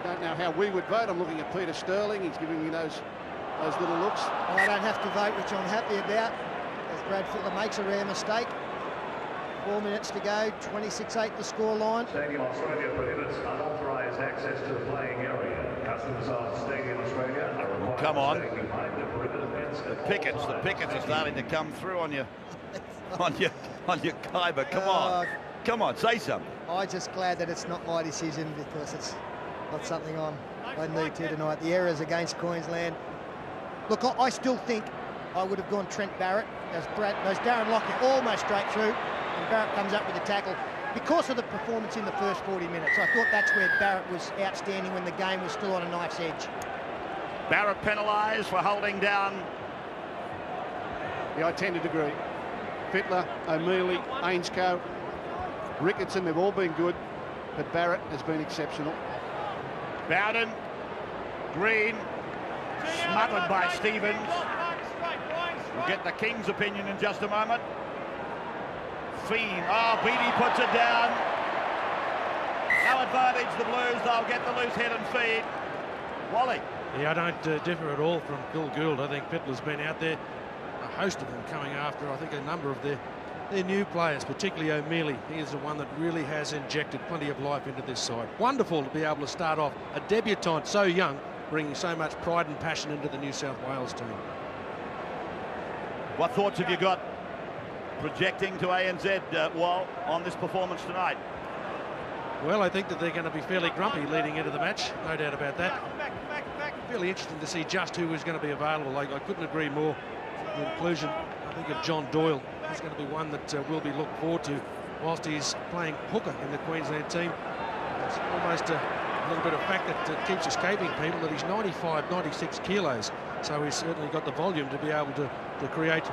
don't know how we would vote. I'm looking at Peter Sterling. He's giving me those those little looks. I don't have to vote, which I'm happy about, as Brad Fittler makes a rare mistake. Four minutes to go, 26-8 the score line. Stadium Australia prohibits unauthorised access to the playing area. Customers of Stadium Australia are required Come on. to the perimeter fence. The pickets, the pickets are starting to come through on your, *laughs* on your, on your Khyber. Come on, Uh, come on, say something. I'm just glad that it's not my decision because it's not something I'm, I need to tonight. The errors against Queensland. Look, I, I still think I would have gone Trent Barrett as Brad, as Darren Lockyer almost straight through, and Barrett comes up with a tackle because of the performance in the first 40 minutes. I thought that's where Barrett was outstanding when the game was still on a knife's edge. Barrett penalised for holding down. Yeah, I tend to agree. Fittler, O'Meley, Ainscough, Ricketson, they've all been good, but Barrett has been exceptional. Bowden, Green, smothered by Stevens. We'll get the King's opinion in just a moment. Fien, oh, Beattie puts it down. No advantage, the Blues, they'll get the loose head and feed. Wally. Yeah, I don't uh, differ at all from Phil Gould. I think Fittler's been out there, a host of them coming after, I think, a number of their, their new players, particularly O'Meley. He is the one that really has injected plenty of life into this side. Wonderful to be able to start off a debutant so young, bringing so much pride and passion into the New South Wales team. What thoughts have you got projecting to ANZ, uh, Wall, on this performance tonight? Well, I think that they're going to be fairly grumpy leading into the match, no doubt about that. Really interesting to see just who is going to be available. Like, I couldn't agree more. The inclusion, I think, of John Doyle is going to be one that uh, will be looked forward to whilst he's playing hooker in the Queensland team. It's almost a little bit of fact that keeps escaping people that he's 95, 96 kilos. So he's certainly got the volume to be able to, to create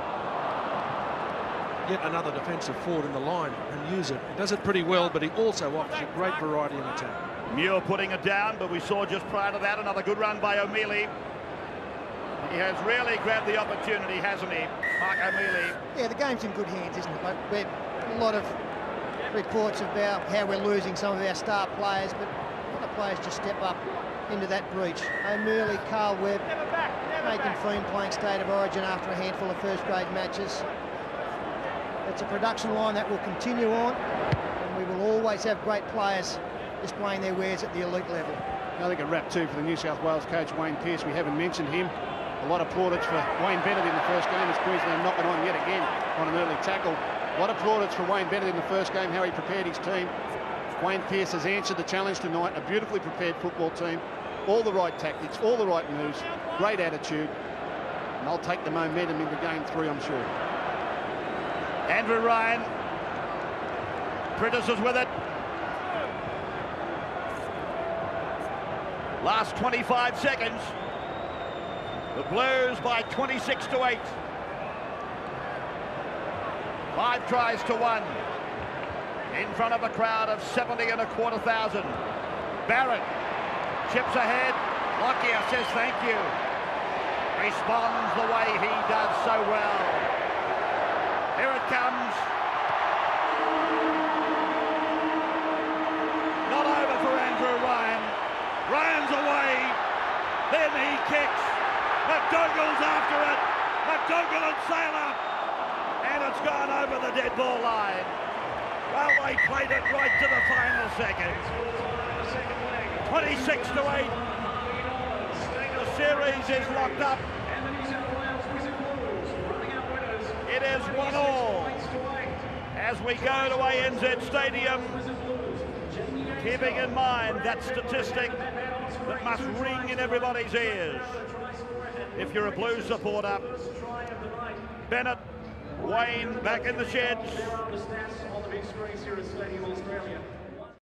yet another defensive forward in the line and use it. He does it pretty well, but he also offers you great variety in attack. Muir putting it down, but we saw just prior to that another good run by O'Meley. He has really grabbed the opportunity, hasn't he, Mark O'Meley? Yeah, the game's in good hands, isn't it? Like, we're, a lot of reports about how we're losing some of our star players, but a lot of players just step up into that breach. O'Meley, Carl Webb, Nathan Fien playing State of Origin after a handful of first-grade matches. It's a production line that will continue on, and we will always have great players displaying their wares at the elite level. I think a wrap too for the New South Wales coach Wayne Pearce. We haven't mentioned him. A lot of plaudits for Wayne Bennett in the first game as Queensland knocking on yet again on an early tackle. A lot of plaudits for Wayne Bennett in the first game, how he prepared his team. Wayne Pearce has answered the challenge tonight. A beautifully prepared football team. All the right tactics, all the right moves, great attitude. And they'll take the momentum into game three, I'm sure. Andrew Ryan. Priddis is with it. Last 25 seconds. The Blues by 26 to 8. Five tries to one. In front of a crowd of 70 and a quarter thousand. Barrett chips ahead. Lockyer says thank you. Responds the way he does so well. Here it comes. Not over for Andrew Ryan. Ryan's away. Then he kicks. MacDougall's after it. McDougall and Sailor. And it's gone over the dead ball line. Well, they played it right to the final second. 26 to 8. The series is locked up. It is one all as we go to ANZ Stadium. Keeping in mind that statistic that must ring in everybody's ears. If you're a Blues supporter, Bennett, Wayne back in the sheds.